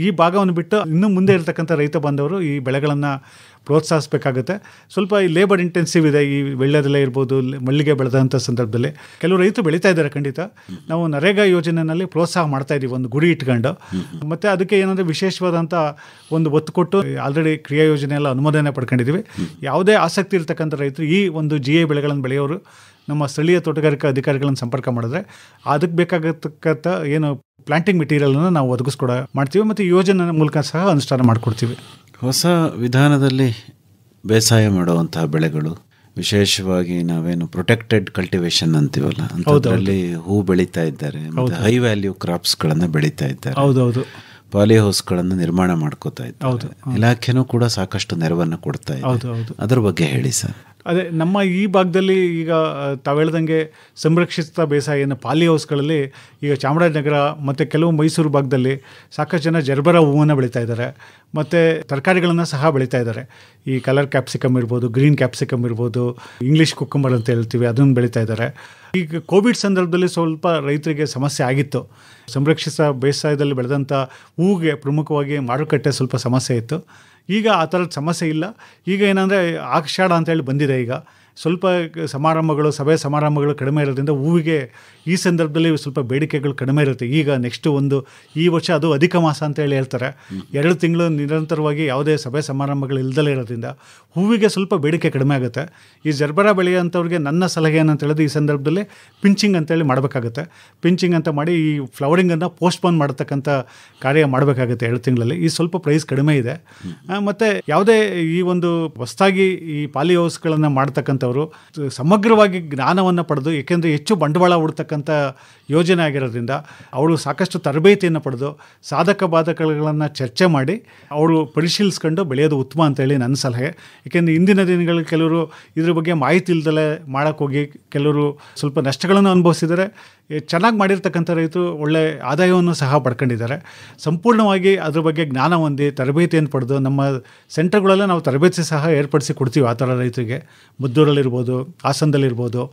ಈ ಭಾಗವನ್ನು ಬಿಟ್ಟು ಇನ್ನು ಮುಂದೆ ಇರತಕ್ಕಂಥ ರೈತ ಬಾಂಧವರು ಈ ಬೆಳೆಗಳನ್ನು ಪ್ರೋತ್ಸಾಹಿಸಬೇಕಾಗುತ್ತೆ. ಸ್ವಲ್ಪ ಈ ಲೇಬರ್ ಇಂಟೆನ್ಸಿವ್ ಇದೆ, ಈ ಬೆಳ್ಳೆದೆಲೆ ಇರ್ಬೋದು, ಮಲ್ಲಿಗೆ ಬೆಳೆದಂಥ ಸಂದರ್ಭದಲ್ಲಿ ಕೆಲವು ರೈತರು ಬೆಳೀತಾ ಇದ್ದಾರೆ ಖಂಡಿತ. ನಾವು ನರೇಗಾ ಯೋಜನೆಯಲ್ಲಿ ಪ್ರೋತ್ಸಾಹ ಮಾಡ್ತಾ ಇದ್ದೀವಿ ಒಂದು ಗುರಿ ಇಟ್ಕೊಂಡು. ಮತ್ತು ಅದಕ್ಕೆ ಏನಂದರೆ ವಿಶೇಷವಾದಂಥ ಒಂದು ಒತ್ತು ಕೊಟ್ಟು ಆಲ್ರೆಡಿ ಕ್ರಿಯಾ ಯೋಜನೆ ಎಲ್ಲ ಅನುಮೋದನೆ ಪಡ್ಕೊಂಡಿದ್ದೀವಿ ಯಾವುದೇ ಆಸಕ್ತಿ ಇರ್ತಕ್ಕಂಥ ರೈತರು ಈ ಒಂದು ಜಿ ಎ ಬೆಳೆಗಳನ್ನು ಬೆಳೆಯೋರು ನಮ್ಮ ಸ್ಥಳೀಯ ತೋಟಗಾರಿಕಾ ಅಧಿಕಾರಿಗಳನ್ನು ಸಂಪರ್ಕ ಮಾಡಿದ್ರೆ ಅದಕ್ಕೆ ಬೇಕಾಗತಕ್ಕಂಥ ಏನು ಪ್ಲಾಂಟಿಂಗ್ ಮೆಟೀರಿಯಲನ್ನು ನಾವು ಒದಗಿಸ್ಕೊಡ ಮಾಡ್ತೀವಿ ಮತ್ತು ಯೋಜನೆ ಮೂಲಕ ಸಹ ಅನುಷ್ಠಾನ ಮಾಡಿಕೊಡ್ತೀವಿ. ಹೊಸ ವಿಧಾನದಲ್ಲಿ ಬೇಸಾಯ ಮಾಡುವಂತಹ ಬೆಳೆಗಳು ವಿಶೇಷವಾಗಿ ನಾವೇನು ಪ್ರೊಟೆಕ್ಟೆಡ್ ಕಲ್ಟಿವೇಶನ್ ಅಂತೀವಲ್ಲ ಅದರಲ್ಲಿ ಹೂ ಬೆಳೀತಾ ಇದ್ದಾರೆ ಹೈ ವ್ಯಾಲ್ಯೂ ಕ್ರಾಪ್ಸ್ಗಳನ್ನು ಬೆಳೀತಾ ಇದ್ದಾರೆ. ಹೌದೌದು. ಪಾಲಿ ಹೌಸ್ಗಳನ್ನು ನಿರ್ಮಾಣ ಮಾಡ್ಕೋತಾ ಇದ್ದಾರೆ. ಇಲಾಖೆನೂ ಕೂಡ ಸಾಕಷ್ಟು ನೆರವನ್ನು ಕೊಡ್ತಾ ಹೌದು, ಇದೆ ಹೌದು. ಅದ್ರ ಬಗ್ಗೆ ಹೇಳಿ ಸರ್. ಅದೇ, ನಮ್ಮ ಈ ಭಾಗದಲ್ಲಿ ಈಗ ತಾವು ಹೇಳ್ದಂಗೆ ಸಂರಕ್ಷಿತ ಬೇಸಾಯನ ಪಾಲಿ ಹೌಸ್ಗಳಲ್ಲಿ ಈಗ ಚಾಮರಾಜನಗರ ಮತ್ತು ಕೆಲವು ಮೈಸೂರು ಭಾಗದಲ್ಲಿ ಸಾಕಷ್ಟು ಜನ ಜರ್ಬರ ಹೂವನ್ನು ಬೆಳೀತಾ ಇದ್ದಾರೆ. ಮತ್ತು ತರಕಾರಿಗಳನ್ನು ಸಹ ಬೆಳೀತಾ ಇದ್ದಾರೆ. ಈ ಕಲರ್ ಕ್ಯಾಪ್ಸಿಕಮ್ ಇರ್ಬೋದು, ಗ್ರೀನ್ ಕ್ಯಾಪ್ಸಿಕಮ್ ಇರ್ಬೋದು, ಇಂಗ್ಲೀಷ್ ಕುಕ್ಕಂಬರ್ ಅಂತ ಹೇಳ್ತೀವಿ, ಅದನ್ನು ಬೆಳೀತಾ ಇದ್ದಾರೆ. ಈಗ ಕೋವಿಡ್ ಸಂದರ್ಭದಲ್ಲಿ ಸ್ವಲ್ಪ ರೈತರಿಗೆ ಸಮಸ್ಯೆ ಆಗಿತ್ತು. ಸಂರಕ್ಷಿತ ಬೇಸಾಯದಲ್ಲಿ ಬೆಳೆದಂಥ ಹೂಗೆ ಪ್ರಮುಖವಾಗಿ ಮಾರುಕಟ್ಟೆ ಸ್ವಲ್ಪ ಸಮಸ್ಯೆ ಇತ್ತು. ಈಗ ಆ ಥರದ ಸಮಸ್ಯೆ ಇಲ್ಲ. ಈಗ ಏನಂದರೆ ಆಷಾಢ ಅಂತೇಳಿ ಬಂದಿದೆ ಈಗ. ಸ್ವಲ್ಪ ಸಮಾರಂಭಗಳು, ಸಭೆ ಸಮಾರಂಭಗಳು ಕಡಿಮೆ ಇರೋದ್ರಿಂದ ಹೂವಿಗೆ ಈ ಸಂದರ್ಭದಲ್ಲಿ ಸ್ವಲ್ಪ ಬೇಡಿಕೆಗಳು ಕಡಿಮೆ ಇರುತ್ತೆ. ಈಗ ನೆಕ್ಸ್ಟ್ ಒಂದು ಈ ವರ್ಷ ಅದು ಅಧಿಕ ಮಾಸ ಅಂತೇಳಿ ಹೇಳ್ತಾರೆ. ಎರಡು ತಿಂಗಳು ನಿರಂತರವಾಗಿ ಯಾವುದೇ ಸಭೆ ಸಮಾರಂಭಗಳು ಇಲ್ದಲೇ ಇರೋದ್ರಿಂದ ಹೂವಿಗೆ ಸ್ವಲ್ಪ ಬೇಡಿಕೆ ಕಡಿಮೆ ಆಗುತ್ತೆ. ಈ ಜರ್ಬರ ಬೆಳೆಯೋಂಥವ್ರಿಗೆ ನನ್ನ ಸಲಹೆ ಏನಂತ ಹೇಳಿದ್ರೆ ಈ ಸಂದರ್ಭದಲ್ಲಿ ಪಿಂಚಿಂಗ್ ಅಂತೇಳಿ ಮಾಡಬೇಕಾಗುತ್ತೆ. ಪಿಂಚಿಂಗ್ ಅಂತ ಮಾಡಿ ಈ ಫ್ಲವರಿಂಗನ್ನು ಪೋಸ್ಟ್ಪೋನ್ ಮಾಡತಕ್ಕಂಥ ಕಾರ್ಯ ಮಾಡಬೇಕಾಗುತ್ತೆ ಎರಡು ತಿಂಗಳಲ್ಲಿ. ಈ ಸ್ವಲ್ಪ ಪ್ರೈಸ್ ಕಡಿಮೆ ಇದೆ. ಮತ್ತು ಯಾವುದೇ ಈ ಒಂದು ಹೊಸದಾಗಿ ಈ ಪಾಲಿ ಹೌಸ್ಗಳನ್ನು ಮಾಡ್ತಕ್ಕಂಥವ್ರು ಸಮಗ್ರವಾಗಿ ಜ್ಞಾನವನ್ನು ಪಡೆದು, ಏಕೆಂದರೆ ಹೆಚ್ಚು ಬಂಡವಾಳ ಹೂಡ್ತಕ್ಕಂಥ ಯೋಜನೆ ಆಗಿರೋದ್ರಿಂದ ಅವಳು ಸಾಕಷ್ಟು ತರಬೇತಿಯನ್ನು ಪಡೆದು ಸಾಧಕ ಬಾಧಕಗಳನ್ನು ಚರ್ಚೆ ಮಾಡಿ ಅವರು ಪರಿಶೀಲಿಸ್ಕೊಂಡು ಬೆಳೆಯೋದು ಉತ್ತಮ ಅಂತೇಳಿ ನನ್ನ ಸಲಹೆ. ಏಕೆಂದರೆ ಇಂದಿನ ದಿನಗಳಲ್ಲಿ ಕೆಲವರು ಇದ್ರ ಬಗ್ಗೆ ಮಾಹಿತಿ ಇಲ್ದಲೇ ಮಾಡೋಕ್ಕೋಗಿ ಕೆಲವರು ಸ್ವಲ್ಪ ನಷ್ಟಗಳನ್ನು ಅನುಭವಿಸಿದ್ದಾರೆ ಚೆನ್ನಾಗಿ ಮಾಡಿರ್ತಕ್ಕಂಥ ರೈತರು ಒಳ್ಳೆ ಆದಾಯವನ್ನು ಸಹ ಪಡ್ಕೊಂಡಿದ್ದಾರೆ. ಸಂಪೂರ್ಣವಾಗಿ ಅದ್ರ ಬಗ್ಗೆ ಜ್ಞಾನ ಹೊಂದಿ ತರಬೇತಿಯನ್ನು ಪಡೆದು ನಮ್ಮ ಸೆಂಟರ್ಗಳಲ್ಲೇ ನಾವು ತರಬೇತಿ ಸಹ ಏರ್ಪಡಿಸಿ ಕೊಡ್ತೀವಿ ಆ ಥರ ರೈತರಿಗೆ. ಮುದ್ದೂರಲ್ಲಿರ್ಬೋದು, ಹಾಸನದಲ್ಲಿರ್ಬೋದು.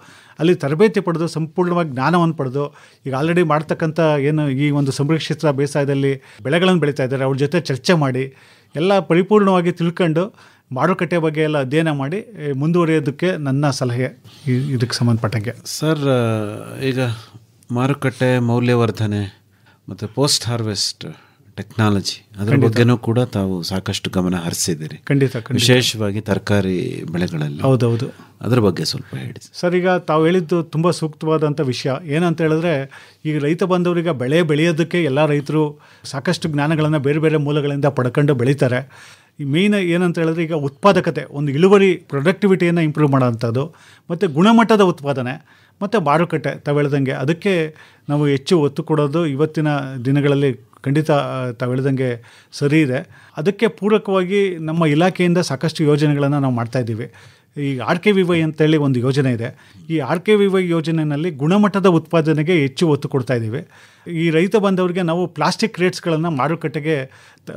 ಅಲ್ಲಿ ತರಬೇತಿ ಪಡೆದು ಸಂಪೂರ್ಣವಾಗಿ ಜ್ಞಾನವನ್ನು ಪಡೆದು ಈಗ ಆಲ್ರೆಡಿ ಮಾಡ್ತಕ್ಕಂಥ ಏನು ಈ ಒಂದು ಸಂರಕ್ಷಿತ ಬೇಸಾಯದಲ್ಲಿ ಬೆಳೆಗಳನ್ನು ಬೆಳೀತಾ ಇದ್ದಾರೆ. ಅವ್ರ ಜೊತೆ ಚರ್ಚೆ ಮಾಡಿ ಎಲ್ಲ ಪರಿಪೂರ್ಣವಾಗಿ ತಿಳ್ಕೊಂಡು ಮಾರುಕಟ್ಟೆ ಬಗ್ಗೆ ಎಲ್ಲ ಅಧ್ಯಯನ ಮಾಡಿ ಮುಂದುವರಿಯೋದಕ್ಕೆ ನನ್ನ ಸಲಹೆ ಇದಕ್ಕೆ ಸಂಬಂಧಪಟ್ಟಂಗೆ. ಸರ್ ಈಗ ಮಾರುಕಟ್ಟೆ ಮೌಲ್ಯವರ್ಧನೆ ಮತ್ತು ಪೋಸ್ಟ್ ಹಾರ್ವೆಸ್ಟ್ ಟೆಕ್ನಾಲಜಿ ಅದರ ಬಗ್ಗೆನೂ ಕೂಡ ತಾವು ಸಾಕಷ್ಟು ಗಮನ ಹರಿಸಿದ್ದೀರಿ. ಖಂಡಿತ ಖಂಡಿತ. ವಿಶೇಷವಾಗಿ ತರಕಾರಿ ಬೆಳೆಗಳಲ್ಲಿ. ಹೌದೌದು. ಅದರ ಬಗ್ಗೆ ಸ್ವಲ್ಪ ಹೇಳಿ. ಸರ್ ಈಗ ತಾವು ಹೇಳಿದ್ದು ತುಂಬ ಸೂಕ್ತವಾದಂಥ ವಿಷಯ. ಏನಂತ ಹೇಳಿದ್ರೆ ಈಗ ರೈತ ಬಂದವರಿಗೆ ಬೆಳೆ ಬೆಳೆಯೋದಕ್ಕೆ ಎಲ್ಲ ರೈತರು ಸಾಕಷ್ಟು ಜ್ಞಾನಗಳನ್ನು ಬೇರೆ ಬೇರೆ ಮೂಲಗಳಿಂದ ಪಡ್ಕೊಂಡು ಬೆಳೀತಾರೆ. ಈ ಮೇಯ್ನ್ ಏನಂತ ಹೇಳಿದ್ರೆ ಈಗ ಉತ್ಪಾದಕತೆ ಒಂದು ಇಳುವರಿ ಪ್ರೊಡಕ್ಟಿವಿಟಿಯನ್ನು ಇಂಪ್ರೂವ್ ಮಾಡೋವಂಥದ್ದು ಮತ್ತು ಗುಣಮಟ್ಟದ ಉತ್ಪಾದನೆ. ಮತ್ತು ಮಾರುಕಟ್ಟೆ ತಾವು ಅದಕ್ಕೆ ನಾವು ಹೆಚ್ಚು ಒತ್ತು ಕೊಡೋದು ಇವತ್ತಿನ ದಿನಗಳಲ್ಲಿ ಖಂಡಿತ ತಾವು ಸರಿ ಇದೆ. ಅದಕ್ಕೆ ಪೂರಕವಾಗಿ ನಮ್ಮ ಇಲಾಖೆಯಿಂದ ಸಾಕಷ್ಟು ಯೋಜನೆಗಳನ್ನು ನಾವು ಮಾಡ್ತಾಯಿದ್ದೀವಿ ಈ ಆರ್ ಕೆ ವಿ ವೈ ಅಂತೇಳಿ ಒಂದು ಯೋಜನೆ ಇದೆ. ಈ ಆರ್ ಕೆ ವಿ ವೈ ಯೋಜನೆಯಲ್ಲಿ ಗುಣಮಟ್ಟದ ಉತ್ಪಾದನೆಗೆ ಹೆಚ್ಚು ಒತ್ತು ಕೊಡ್ತಾ ಇದ್ದೀವಿ. ಈ ರೈತ ಬಂದವರಿಗೆ ನಾವು ಪ್ಲಾಸ್ಟಿಕ್ ರೇಟ್ಸ್ಗಳನ್ನು ಮಾರುಕಟ್ಟೆಗೆ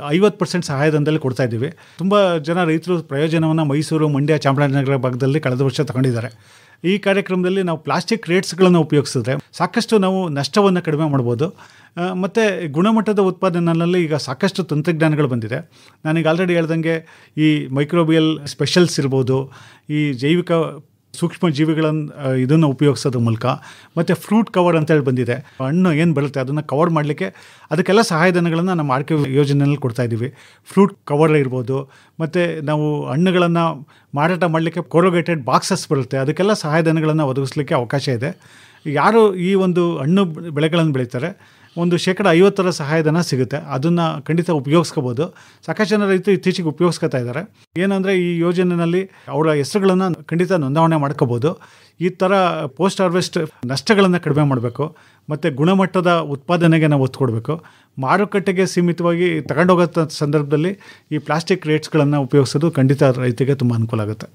ಐವತ್ತು ಪರ್ಸೆಂಟ್ ಸಹಾಯಧನದಲ್ಲಿ ಕೊಡ್ತಾ ಇದ್ದೀವಿ. ತುಂಬ ಜನ ರೈತರು ಪ್ರಯೋಜನವನ್ನು ಮೈಸೂರು, ಮಂಡ್ಯ, ಚಾಮರಾಜನಗರ ಭಾಗದಲ್ಲಿ ಕಳೆದ ವರ್ಷ ತಗೊಂಡಿದ್ದಾರೆ. ಈ ಕಾರ್ಯಕ್ರಮದಲ್ಲಿ ನಾವು ಪ್ಲಾಸ್ಟಿಕ್ ರೇಟ್ಸ್ಗಳನ್ನು ಉಪಯೋಗಿಸಿದ್ರೆ ಸಾಕಷ್ಟು ನಾವು ನಷ್ಟವನ್ನು ಕಡಿಮೆ ಮಾಡ್ಬೋದು. ಮತ್ತು ಗುಣಮಟ್ಟದ ಉತ್ಪಾದನೆಯಲ್ಲಿ ಈಗ ಸಾಕಷ್ಟು ತಂತ್ರಜ್ಞಾನಗಳು ಬಂದಿದೆ. ನಾನೀಗ ಆಲ್ರೆಡಿ ಹೇಳ್ದಂಗೆ ಈ ಮೈಕ್ರೋಬಿಯಲ್ ಸ್ಪೆಷಲ್ಸ್ ಇರ್ಬೋದು, ಈ ಜೈವಿಕ ಸೂಕ್ಷ್ಮ ಜೀವಿಗಳನ್ನು ಇದನ್ನು ಉಪಯೋಗಿಸೋದ್ರ ಮೂಲಕ. ಮತ್ತು ಫ್ರೂಟ್ ಕವರ್ ಅಂತೇಳಿ ಬಂದಿದೆ. ಹಣ್ಣು ಏನು ಬರುತ್ತೆ, ಅದನ್ನು ಕವರ್ ಮಾಡಲಿಕ್ಕೆ ಅದಕ್ಕೆಲ್ಲ ಸಹಾಯಧನಗಳನ್ನು ನಮ್ಮ ಆರ್ಕೆ ಯೋಜನೆಯಲ್ಲಿ ಕೊಡ್ತಾ ಇದ್ದೀವಿ. ಫ್ರೂಟ್ ಕವರ್ ಇರ್ಬೋದು, ಮತ್ತು ನಾವು ಹಣ್ಣುಗಳನ್ನು ಮಾರಾಟ ಮಾಡಲಿಕ್ಕೆ ಕೊರೋಗೇಟೆಡ್ ಬಾಕ್ಸಸ್ ಬರುತ್ತೆ, ಅದಕ್ಕೆಲ್ಲ ಸಹಾಯಧನಗಳನ್ನು ಒದಗಿಸ್ಲಿಕ್ಕೆ ಅವಕಾಶ ಇದೆ. ಯಾರು ಈ ಒಂದು ಹಣ್ಣು ಬೆಳೆಗಳನ್ನು ಬೆಳೀತಾರೆ ಒಂದು ಶೇಕಡ ಐವತ್ತರ ಸಹಾಯಧನ ಸಿಗುತ್ತೆ. ಅದನ್ನು ಖಂಡಿತ ಉಪಯೋಗಿಸ್ಕೋಬೋದು. ಸಾಕಷ್ಟು ಜನ ರೈತರು ಇತ್ತೀಚೆಗೆ ಉಪಯೋಗಿಸ್ಕೊತಾ ಇದ್ದಾರೆ. ಏನಂದರೆ ಈ ಯೋಜನೆಯಲ್ಲಿ ಅವರ ಹೆಸರುಗಳನ್ನು ಖಂಡಿತ ನೋಂದಾವಣೆ ಮಾಡ್ಕೋಬೋದು. ಈ ಥರ ಪೋಸ್ಟ್ ಹಾರ್ವೆಸ್ಟ್ ನಷ್ಟಗಳನ್ನು ಕಡಿಮೆ ಮಾಡಬೇಕು. ಮತ್ತು ಗುಣಮಟ್ಟದ ಉತ್ಪಾದನೆಗೆ ನಾವು ಒತ್ತು ಕೊಡಬೇಕು. ಮಾರುಕಟ್ಟೆಗೆ ಸೀಮಿತವಾಗಿ ತಗೊಂಡೋಗೋ ಸಂದರ್ಭದಲ್ಲಿ ಈ ಪ್ಲಾಸ್ಟಿಕ್ ರೇಟ್ಸ್ಗಳನ್ನು ಉಪಯೋಗಿಸೋದು ಖಂಡಿತ ರೈತರಿಗೆ ತುಂಬ ಅನುಕೂಲ ಆಗುತ್ತೆ.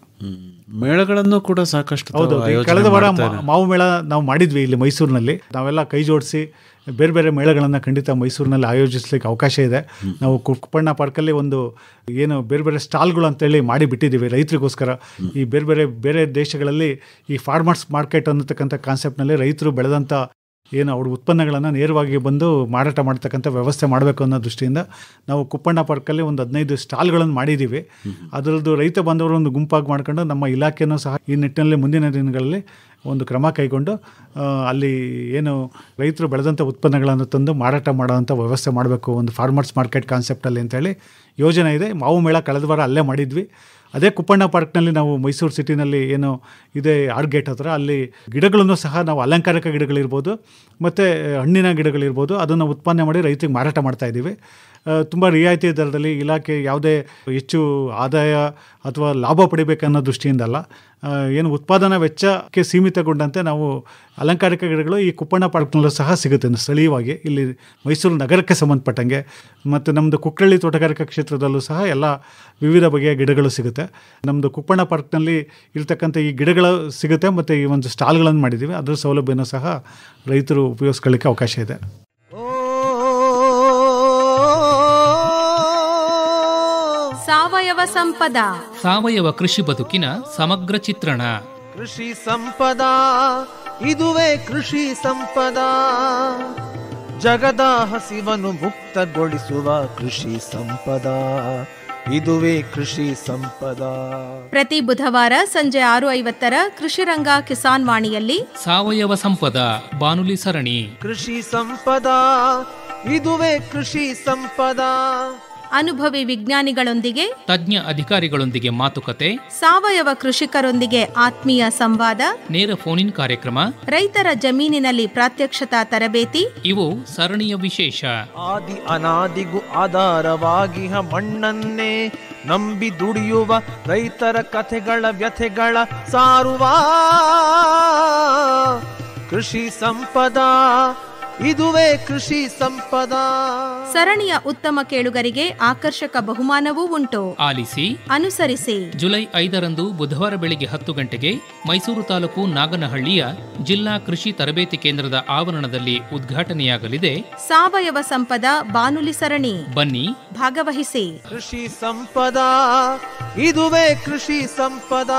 ಮೇಳಗಳನ್ನು ಕೂಡ ಸಾಕಷ್ಟು ಹೌದು. ಕಳೆದ ವಾರ ಮಾವು ಮೇಳ ನಾವು ಮಾಡಿದ್ವಿ ಇಲ್ಲಿ ಮೈಸೂರಿನಲ್ಲಿ. ನಾವೆಲ್ಲ ಕೈ ಜೋಡಿಸಿ ಬೇರೆ ಬೇರೆ ಮೇಳಗಳನ್ನು ಖಂಡಿತ ಮೈಸೂರಿನಲ್ಲಿ ಆಯೋಜಿಸ್ಲಿಕ್ಕೆ ಅವಕಾಶ ಇದೆ. ನಾವು ಕುಪ್ಪಣ್ಣ ಪಾರ್ಕಲ್ಲಿ ಒಂದು ಏನು ಬೇರೆ ಬೇರೆ ಸ್ಟಾಲ್ಗಳು ಅಂತೇಳಿ ಮಾಡಿಬಿಟ್ಟಿದ್ದೀವಿ ರೈತರಿಗೋಸ್ಕರ. ಈ ಬೇರೆ ಬೇರೆ ಬೇರೆ ದೇಶಗಳಲ್ಲಿ ಈ ಫಾರ್ಮರ್ಸ್ ಮಾರ್ಕೆಟ್ ಅನ್ನತಕ್ಕಂಥ ಕಾನ್ಸೆಪ್ಟ್ನಲ್ಲಿ ರೈತರು ಬೆಳೆದಂಥ ಏನು ಅವ್ರ ಉತ್ಪನ್ನಗಳನ್ನು ನೇರವಾಗಿ ಬಂದು ಮಾರಾಟ ಮಾಡ್ತಕ್ಕಂಥ ವ್ಯವಸ್ಥೆ ಮಾಡಬೇಕು ಅನ್ನೋ ದೃಷ್ಟಿಯಿಂದ ನಾವು ಕುಪ್ಪಣ್ಣ ಪಾರ್ಕಲ್ಲಿ ಒಂದು ಹದಿನೈದು ಸ್ಟಾಲ್ಗಳನ್ನು ಮಾಡಿದ್ದೀವಿ. ಅದರದ್ದು ರೈತ ಬಾಂಧವರು ಒಂದು ಗುಂಪಾಗಿ ಮಾಡ್ಕೊಂಡು ನಮ್ಮ ಇಲಾಖೆಯೂ ಸಹ ಈ ನಿಟ್ಟಿನಲ್ಲಿ ಮುಂದಿನ ದಿನಗಳಲ್ಲಿ ಒಂದು ಕ್ರಮ ಕೈಗೊಂಡು ಅಲ್ಲಿ ಏನು ರೈತರು ಬೆಳೆದಂಥ ಉತ್ಪನ್ನಗಳನ್ನು ತಂದು ಮಾರಾಟ ಮಾಡೋವಂಥ ವ್ಯವಸ್ಥೆ ಮಾಡಬೇಕು, ಒಂದು ಫಾರ್ಮರ್ಸ್ ಮಾರ್ಕೆಟ್ ಕಾನ್ಸೆಪ್ಟಲ್ಲಿ ಅಂತೇಳಿ ಯೋಜನೆ ಇದೆ. ಮಾವು ಮೇಳ ಕಳೆದ ವಾರ ಅಲ್ಲೇ ಮಾಡಿದ್ವಿ. ಅದೇ ಕುಪ್ಪಣ್ಣ ಪಾರ್ಕ್ನಲ್ಲಿ ನಾವು ಮೈಸೂರು ಸಿಟಿನಲ್ಲಿ ಏನು ಇದೆ ಆರ್ ಗೇಟ್ ಹತ್ರ, ಅಲ್ಲಿ ಗಿಡಗಳನ್ನು ಸಹ ನಾವು ಅಲಂಕಾರಿಕ ಗಿಡಗಳಿರ್ಬೋದು, ಮತ್ತು ಹಣ್ಣಿನ ಗಿಡಗಳಿರ್ಬೋದು, ಅದನ್ನು ಉತ್ಪನ್ನ ಮಾಡಿ ರೈತರಿಗೆ ಮಾರಾಟ ಮಾಡ್ತಾ ಇದ್ದೀವಿ. ತುಂಬ ರಿಯಾಯಿತಿ ದರದಲ್ಲಿ ಇಲಾಖೆ ಯಾವುದೇ ಹೆಚ್ಚು ಆದಾಯ ಅಥವಾ ಲಾಭ ಪಡಿಬೇಕನ್ನೋ ದೃಷ್ಟಿಯಿಂದ ಅಲ್ಲ. ಏನು ಉತ್ಪಾದನಾ ವೆಚ್ಚಕ್ಕೆ ಸೀಮಿತಗೊಂಡಂತೆ ನಾವು ಅಲಂಕಾರಿಕ ಗಿಡಗಳು ಈ ಕುಪ್ಪಣ್ಣ ಪಾರ್ಕ್ನಲ್ಲೂ ಸಹ ಸಿಗುತ್ತೆ. ಸ್ಥಳೀಯವಾಗಿ ಇಲ್ಲಿ ಮೈಸೂರು ನಗರಕ್ಕೆ ಸಂಬಂಧಪಟ್ಟಂಗೆ ಮತ್ತು ನಮ್ಮದು ಕುಕ್ಕಳ್ಳಿ ತೋಟಗಾರಿಕಾ ಕ್ಷೇತ್ರದಲ್ಲೂ ಸಹ ಎಲ್ಲ ವಿವಿಧ ಬಗೆಯ ಗಿಡಗಳು ಸಿಗುತ್ತೆ. ನಮ್ಮದು ಕುಪ್ಪಣ್ಣ ಪಾರ್ಕ್ನಲ್ಲಿ ಇರ್ತಕ್ಕಂಥ ಈ ಗಿಡಗಳು ಸಿಗುತ್ತೆ. ಮತ್ತು ಈ ಒಂದು ಸ್ಟಾಲ್ಗಳನ್ನು ಮಾಡಿದ್ದೀವಿ. ಅದರ ಸೌಲಭ್ಯನೂ ಸಹ ರೈತರು ಉಪಯೋಗಿಸ್ಕೊಳ್ಳಿಕ್ಕೆ ಅವಕಾಶ ಇದೆ. ಸಾವಯವ ಸಂಪದ. ಸಾವಯವ ಕೃಷಿ ಬದುಕಿನ ಸಮಗ್ರ ಚಿತ್ರಣ. ಕೃಷಿ ಸಂಪದ ಇದುವೇ ಕೃಷಿ ಸಂಪದ. ಜಗದ ಹಸಿವನ್ನು ಮುಕ್ತಗೊಳಿಸುವ ಕೃಷಿ ಸಂಪದ ಇದುವೇ ಕೃಷಿ ಸಂಪದ. ಪ್ರತಿ ಬುಧವಾರ ಸಂಜೆ ಆರು ಐವತ್ತರ ಕೃಷಿರಂಗ ಕಿಸಾನ್ ವಾಣಿಯಲ್ಲಿ ಸಾವಯವ ಸಂಪದ ಬಾನುಲಿ ಸರಣಿ. ಕೃಷಿ ಸಂಪದ ಇದುವೇ ಕೃಷಿ ಸಂಪದ. ಅನುಭವಿ ವಿಜ್ಞಾನಿಗಳೊಂದಿಗೆ ತಜ್ಞ ಅಧಿಕಾರಿಗಳೊಂದಿಗೆ ಮಾತುಕತೆ ಸಾವಯವ ಕೃಷಿಕರೊಂದಿಗೆ ಆತ್ಮೀಯ ಸಂವಾದ ನೇರ ಫೋನ್ ಕಾರ್ಯಕ್ರಮ ರೈತರ ಜಮೀನಿನಲ್ಲಿ ಪ್ರಾತ್ಯಕ್ಷತಾ ತರಬೇತಿ ಇವು ಸರಣಿಯ ವಿಶೇಷ. ಆದಿ ಅನಾದಿಗೂ ಆಧಾರವಾಗಿಹ ಮಣ್ಣನ್ನೇ ನಂಬಿ ದುಡಿಯುವ ರೈತರ ಕಥೆಗಳ ವ್ಯಥೆಗಳ ಸಾರುವ ಕೃಷಿ ಸಂಪದ. ಇದುವೇ ಕೃಷಿ ಸಂಪದ. ಸರಣಿಯ ಉತ್ತಮ ಕೇಳುಗರಿಗೆ ಆಕರ್ಷಕ ಬಹುಮಾನವೂ ಉಂಟು. ಆಲಿಸಿ. ಅನುಸರಿಸಿ. ಜುಲೈ ಐದರಂದು ಬುಧವಾರ ಬೆಳಿಗ್ಗೆ ಹತ್ತು ಗಂಟೆಗೆ ಮೈಸೂರು ತಾಲೂಕು ನಾಗನಹಳ್ಳಿಯ ಜಿಲ್ಲಾ ಕೃಷಿ ತರಬೇತಿ ಕೇಂದ್ರದ ಆವರಣದಲ್ಲಿ ಉದ್ಘಾಟನೆಯಾಗಲಿದೆ. ಸಾವಯವ ಸಂಪದ ಬಾನುಲಿ ಸರಣಿ. ಬನ್ನಿ. ಭಾಗವಹಿಸಿ. ಕೃಷಿ ಸಂಪದ ಇದುವೇ ಕೃಷಿ ಸಂಪದ.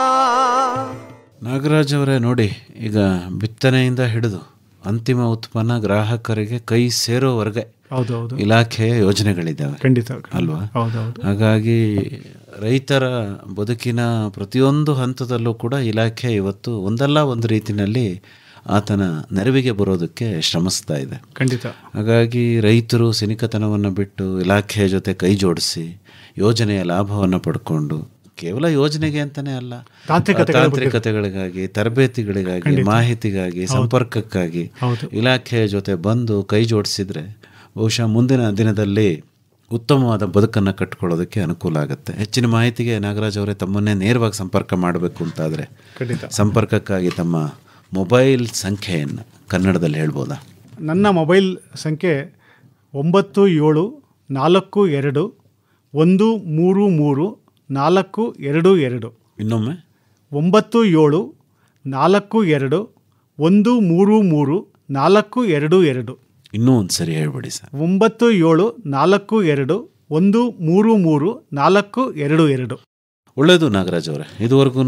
ನಾಗರಾಜ್ ಅವರೇ ನೋಡಿ ಈಗ ಬಿತ್ತನೆಯಿಂದ ಹಿಡಿದು ಅಂತಿಮ ಉತ್ಪನ್ನ ಗ್ರಾಹಕರಿಗೆ ಕೈ ಸೇರೋವರೆಗೆ ಹೌದು ಹೌದು. ಇಲಾಖೆಯ ಯೋಜನೆಗಳಿದ್ದಾವೆ. ಖಂಡಿತ ಅಲ್ವಾ? ಹಾಗಾಗಿ ರೈತರ ಬದುಕಿನ ಪ್ರತಿಯೊಂದು ಹಂತದಲ್ಲೂ ಕೂಡ ಇಲಾಖೆ ಇವತ್ತು ಒಂದಲ್ಲ ಒಂದು ರೀತಿಯಲ್ಲಿ ಆತನ ನೆರವಿಗೆ ಬರೋದಕ್ಕೆ ಶ್ರಮಿಸ್ತಾ ಇದೆ. ಖಂಡಿತ. ಹಾಗಾಗಿ ರೈತರು ಸಿನಿಕತನವನ್ನು ಬಿಟ್ಟು ಇಲಾಖೆಯ ಜೊತೆ ಕೈ ಜೋಡಿಸಿ ಯೋಜನೆಯ ಲಾಭವನ್ನು ಪಡ್ಕೊಂಡು ಕೇವಲ ಯೋಜನೆಗೆ ಅಂತಾನೆ ಅಲ್ಲ. ತಾಂತ್ರಿಕತೆಗಳ ತಾಂತ್ರಿಕತೆಗಳಿಗಾಗಿ ತರಬೇತಿಗಳಿಗಾಗಿ ಮಾಹಿತಿಗಾಗಿ ಸಂಪರ್ಕಕ್ಕಾಗಿ. ಇಲಾಖೆಯ ಜೊತೆ ಬಂದು ಕೈ ಜೋಡಿಸಿದ್ರೆ ಬಹುಶಃ ಮುಂದಿನ ದಿನದಲ್ಲಿ ಉತ್ತಮವಾದ ಬದುಕನ್ನು ಕಟ್ಟಿಕೊಳ್ಳೋದಕ್ಕೆ ಅನುಕೂಲ ಆಗುತ್ತೆ. ಹೆಚ್ಚಿನ ಮಾಹಿತಿಗೆ ನಾಗರಾಜ್ ಅವರೇ ತಮ್ಮನ್ನೇ ನೇರವಾಗಿ ಸಂಪರ್ಕ ಮಾಡಬೇಕು ಅಂತಾದರೆ ಖಂಡಿತ. ಸಂಪರ್ಕಕ್ಕಾಗಿ ತಮ್ಮ ಮೊಬೈಲ್ ಸಂಖ್ಯೆಯನ್ನು ಕನ್ನಡದಲ್ಲಿ ಹೇಳ್ಬೋದಾ? ನನ್ನ ಮೊಬೈಲ್ ಸಂಖ್ಯೆ ಒಂಬತ್ತು ಏಳು ನಾಲ್ಕು ಎರಡು ಒಂದು ಮೂರು ಮೂರು ನಾಲ್ಕು ಎರಡು ಎರಡು. ಇನ್ನೊಮ್ಮೆ. ಒಂಬತ್ತು ಏಳು ನಾಲ್ಕು ಎರಡು ಒಂದು ಮೂರು ಮೂರು ನಾಲ್ಕು ಎರಡು ಎರಡು. ಇನ್ನೂ ಒಂದು ಸರಿ ಹೇಳ್ಬಿಡಿ ಸರ್. ಒಂಬತ್ತು ಏಳು ನಾಲ್ಕು ಎರಡು ಒಂದು ಮೂರು ಮೂರು ನಾಲ್ಕು ಎರಡು ಎರಡು. ಒಳ್ಳೆಯದು ನಾಗರಾಜ್ ಅವರೇ. ಇದುವರೆಗೂ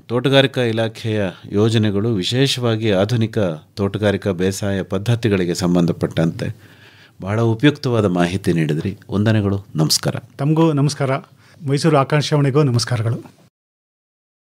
ತೋಟಗಾರಿಕಾ ಇಲಾಖೆಯ ಯೋಜನೆಗಳು ವಿಶೇಷವಾಗಿ ಆಧುನಿಕ ತೋಟಗಾರಿಕಾ ಬೇಸಾಯ ಪದ್ಧತಿಗಳಿಗೆ ಸಂಬಂಧಪಟ್ಟಂತೆ ಬಹಳ ಉಪಯುಕ್ತವಾದ ಮಾಹಿತಿ ನೀಡಿದ್ರಿ. ವಂದನೆಗಳು. ನಮಸ್ಕಾರ. ತಮಗೂ ನಮಸ್ಕಾರ. ಮೈಸೂರು ಆಕಾಶವಾಣಿಗೂ ನಮಸ್ಕಾರಗಳು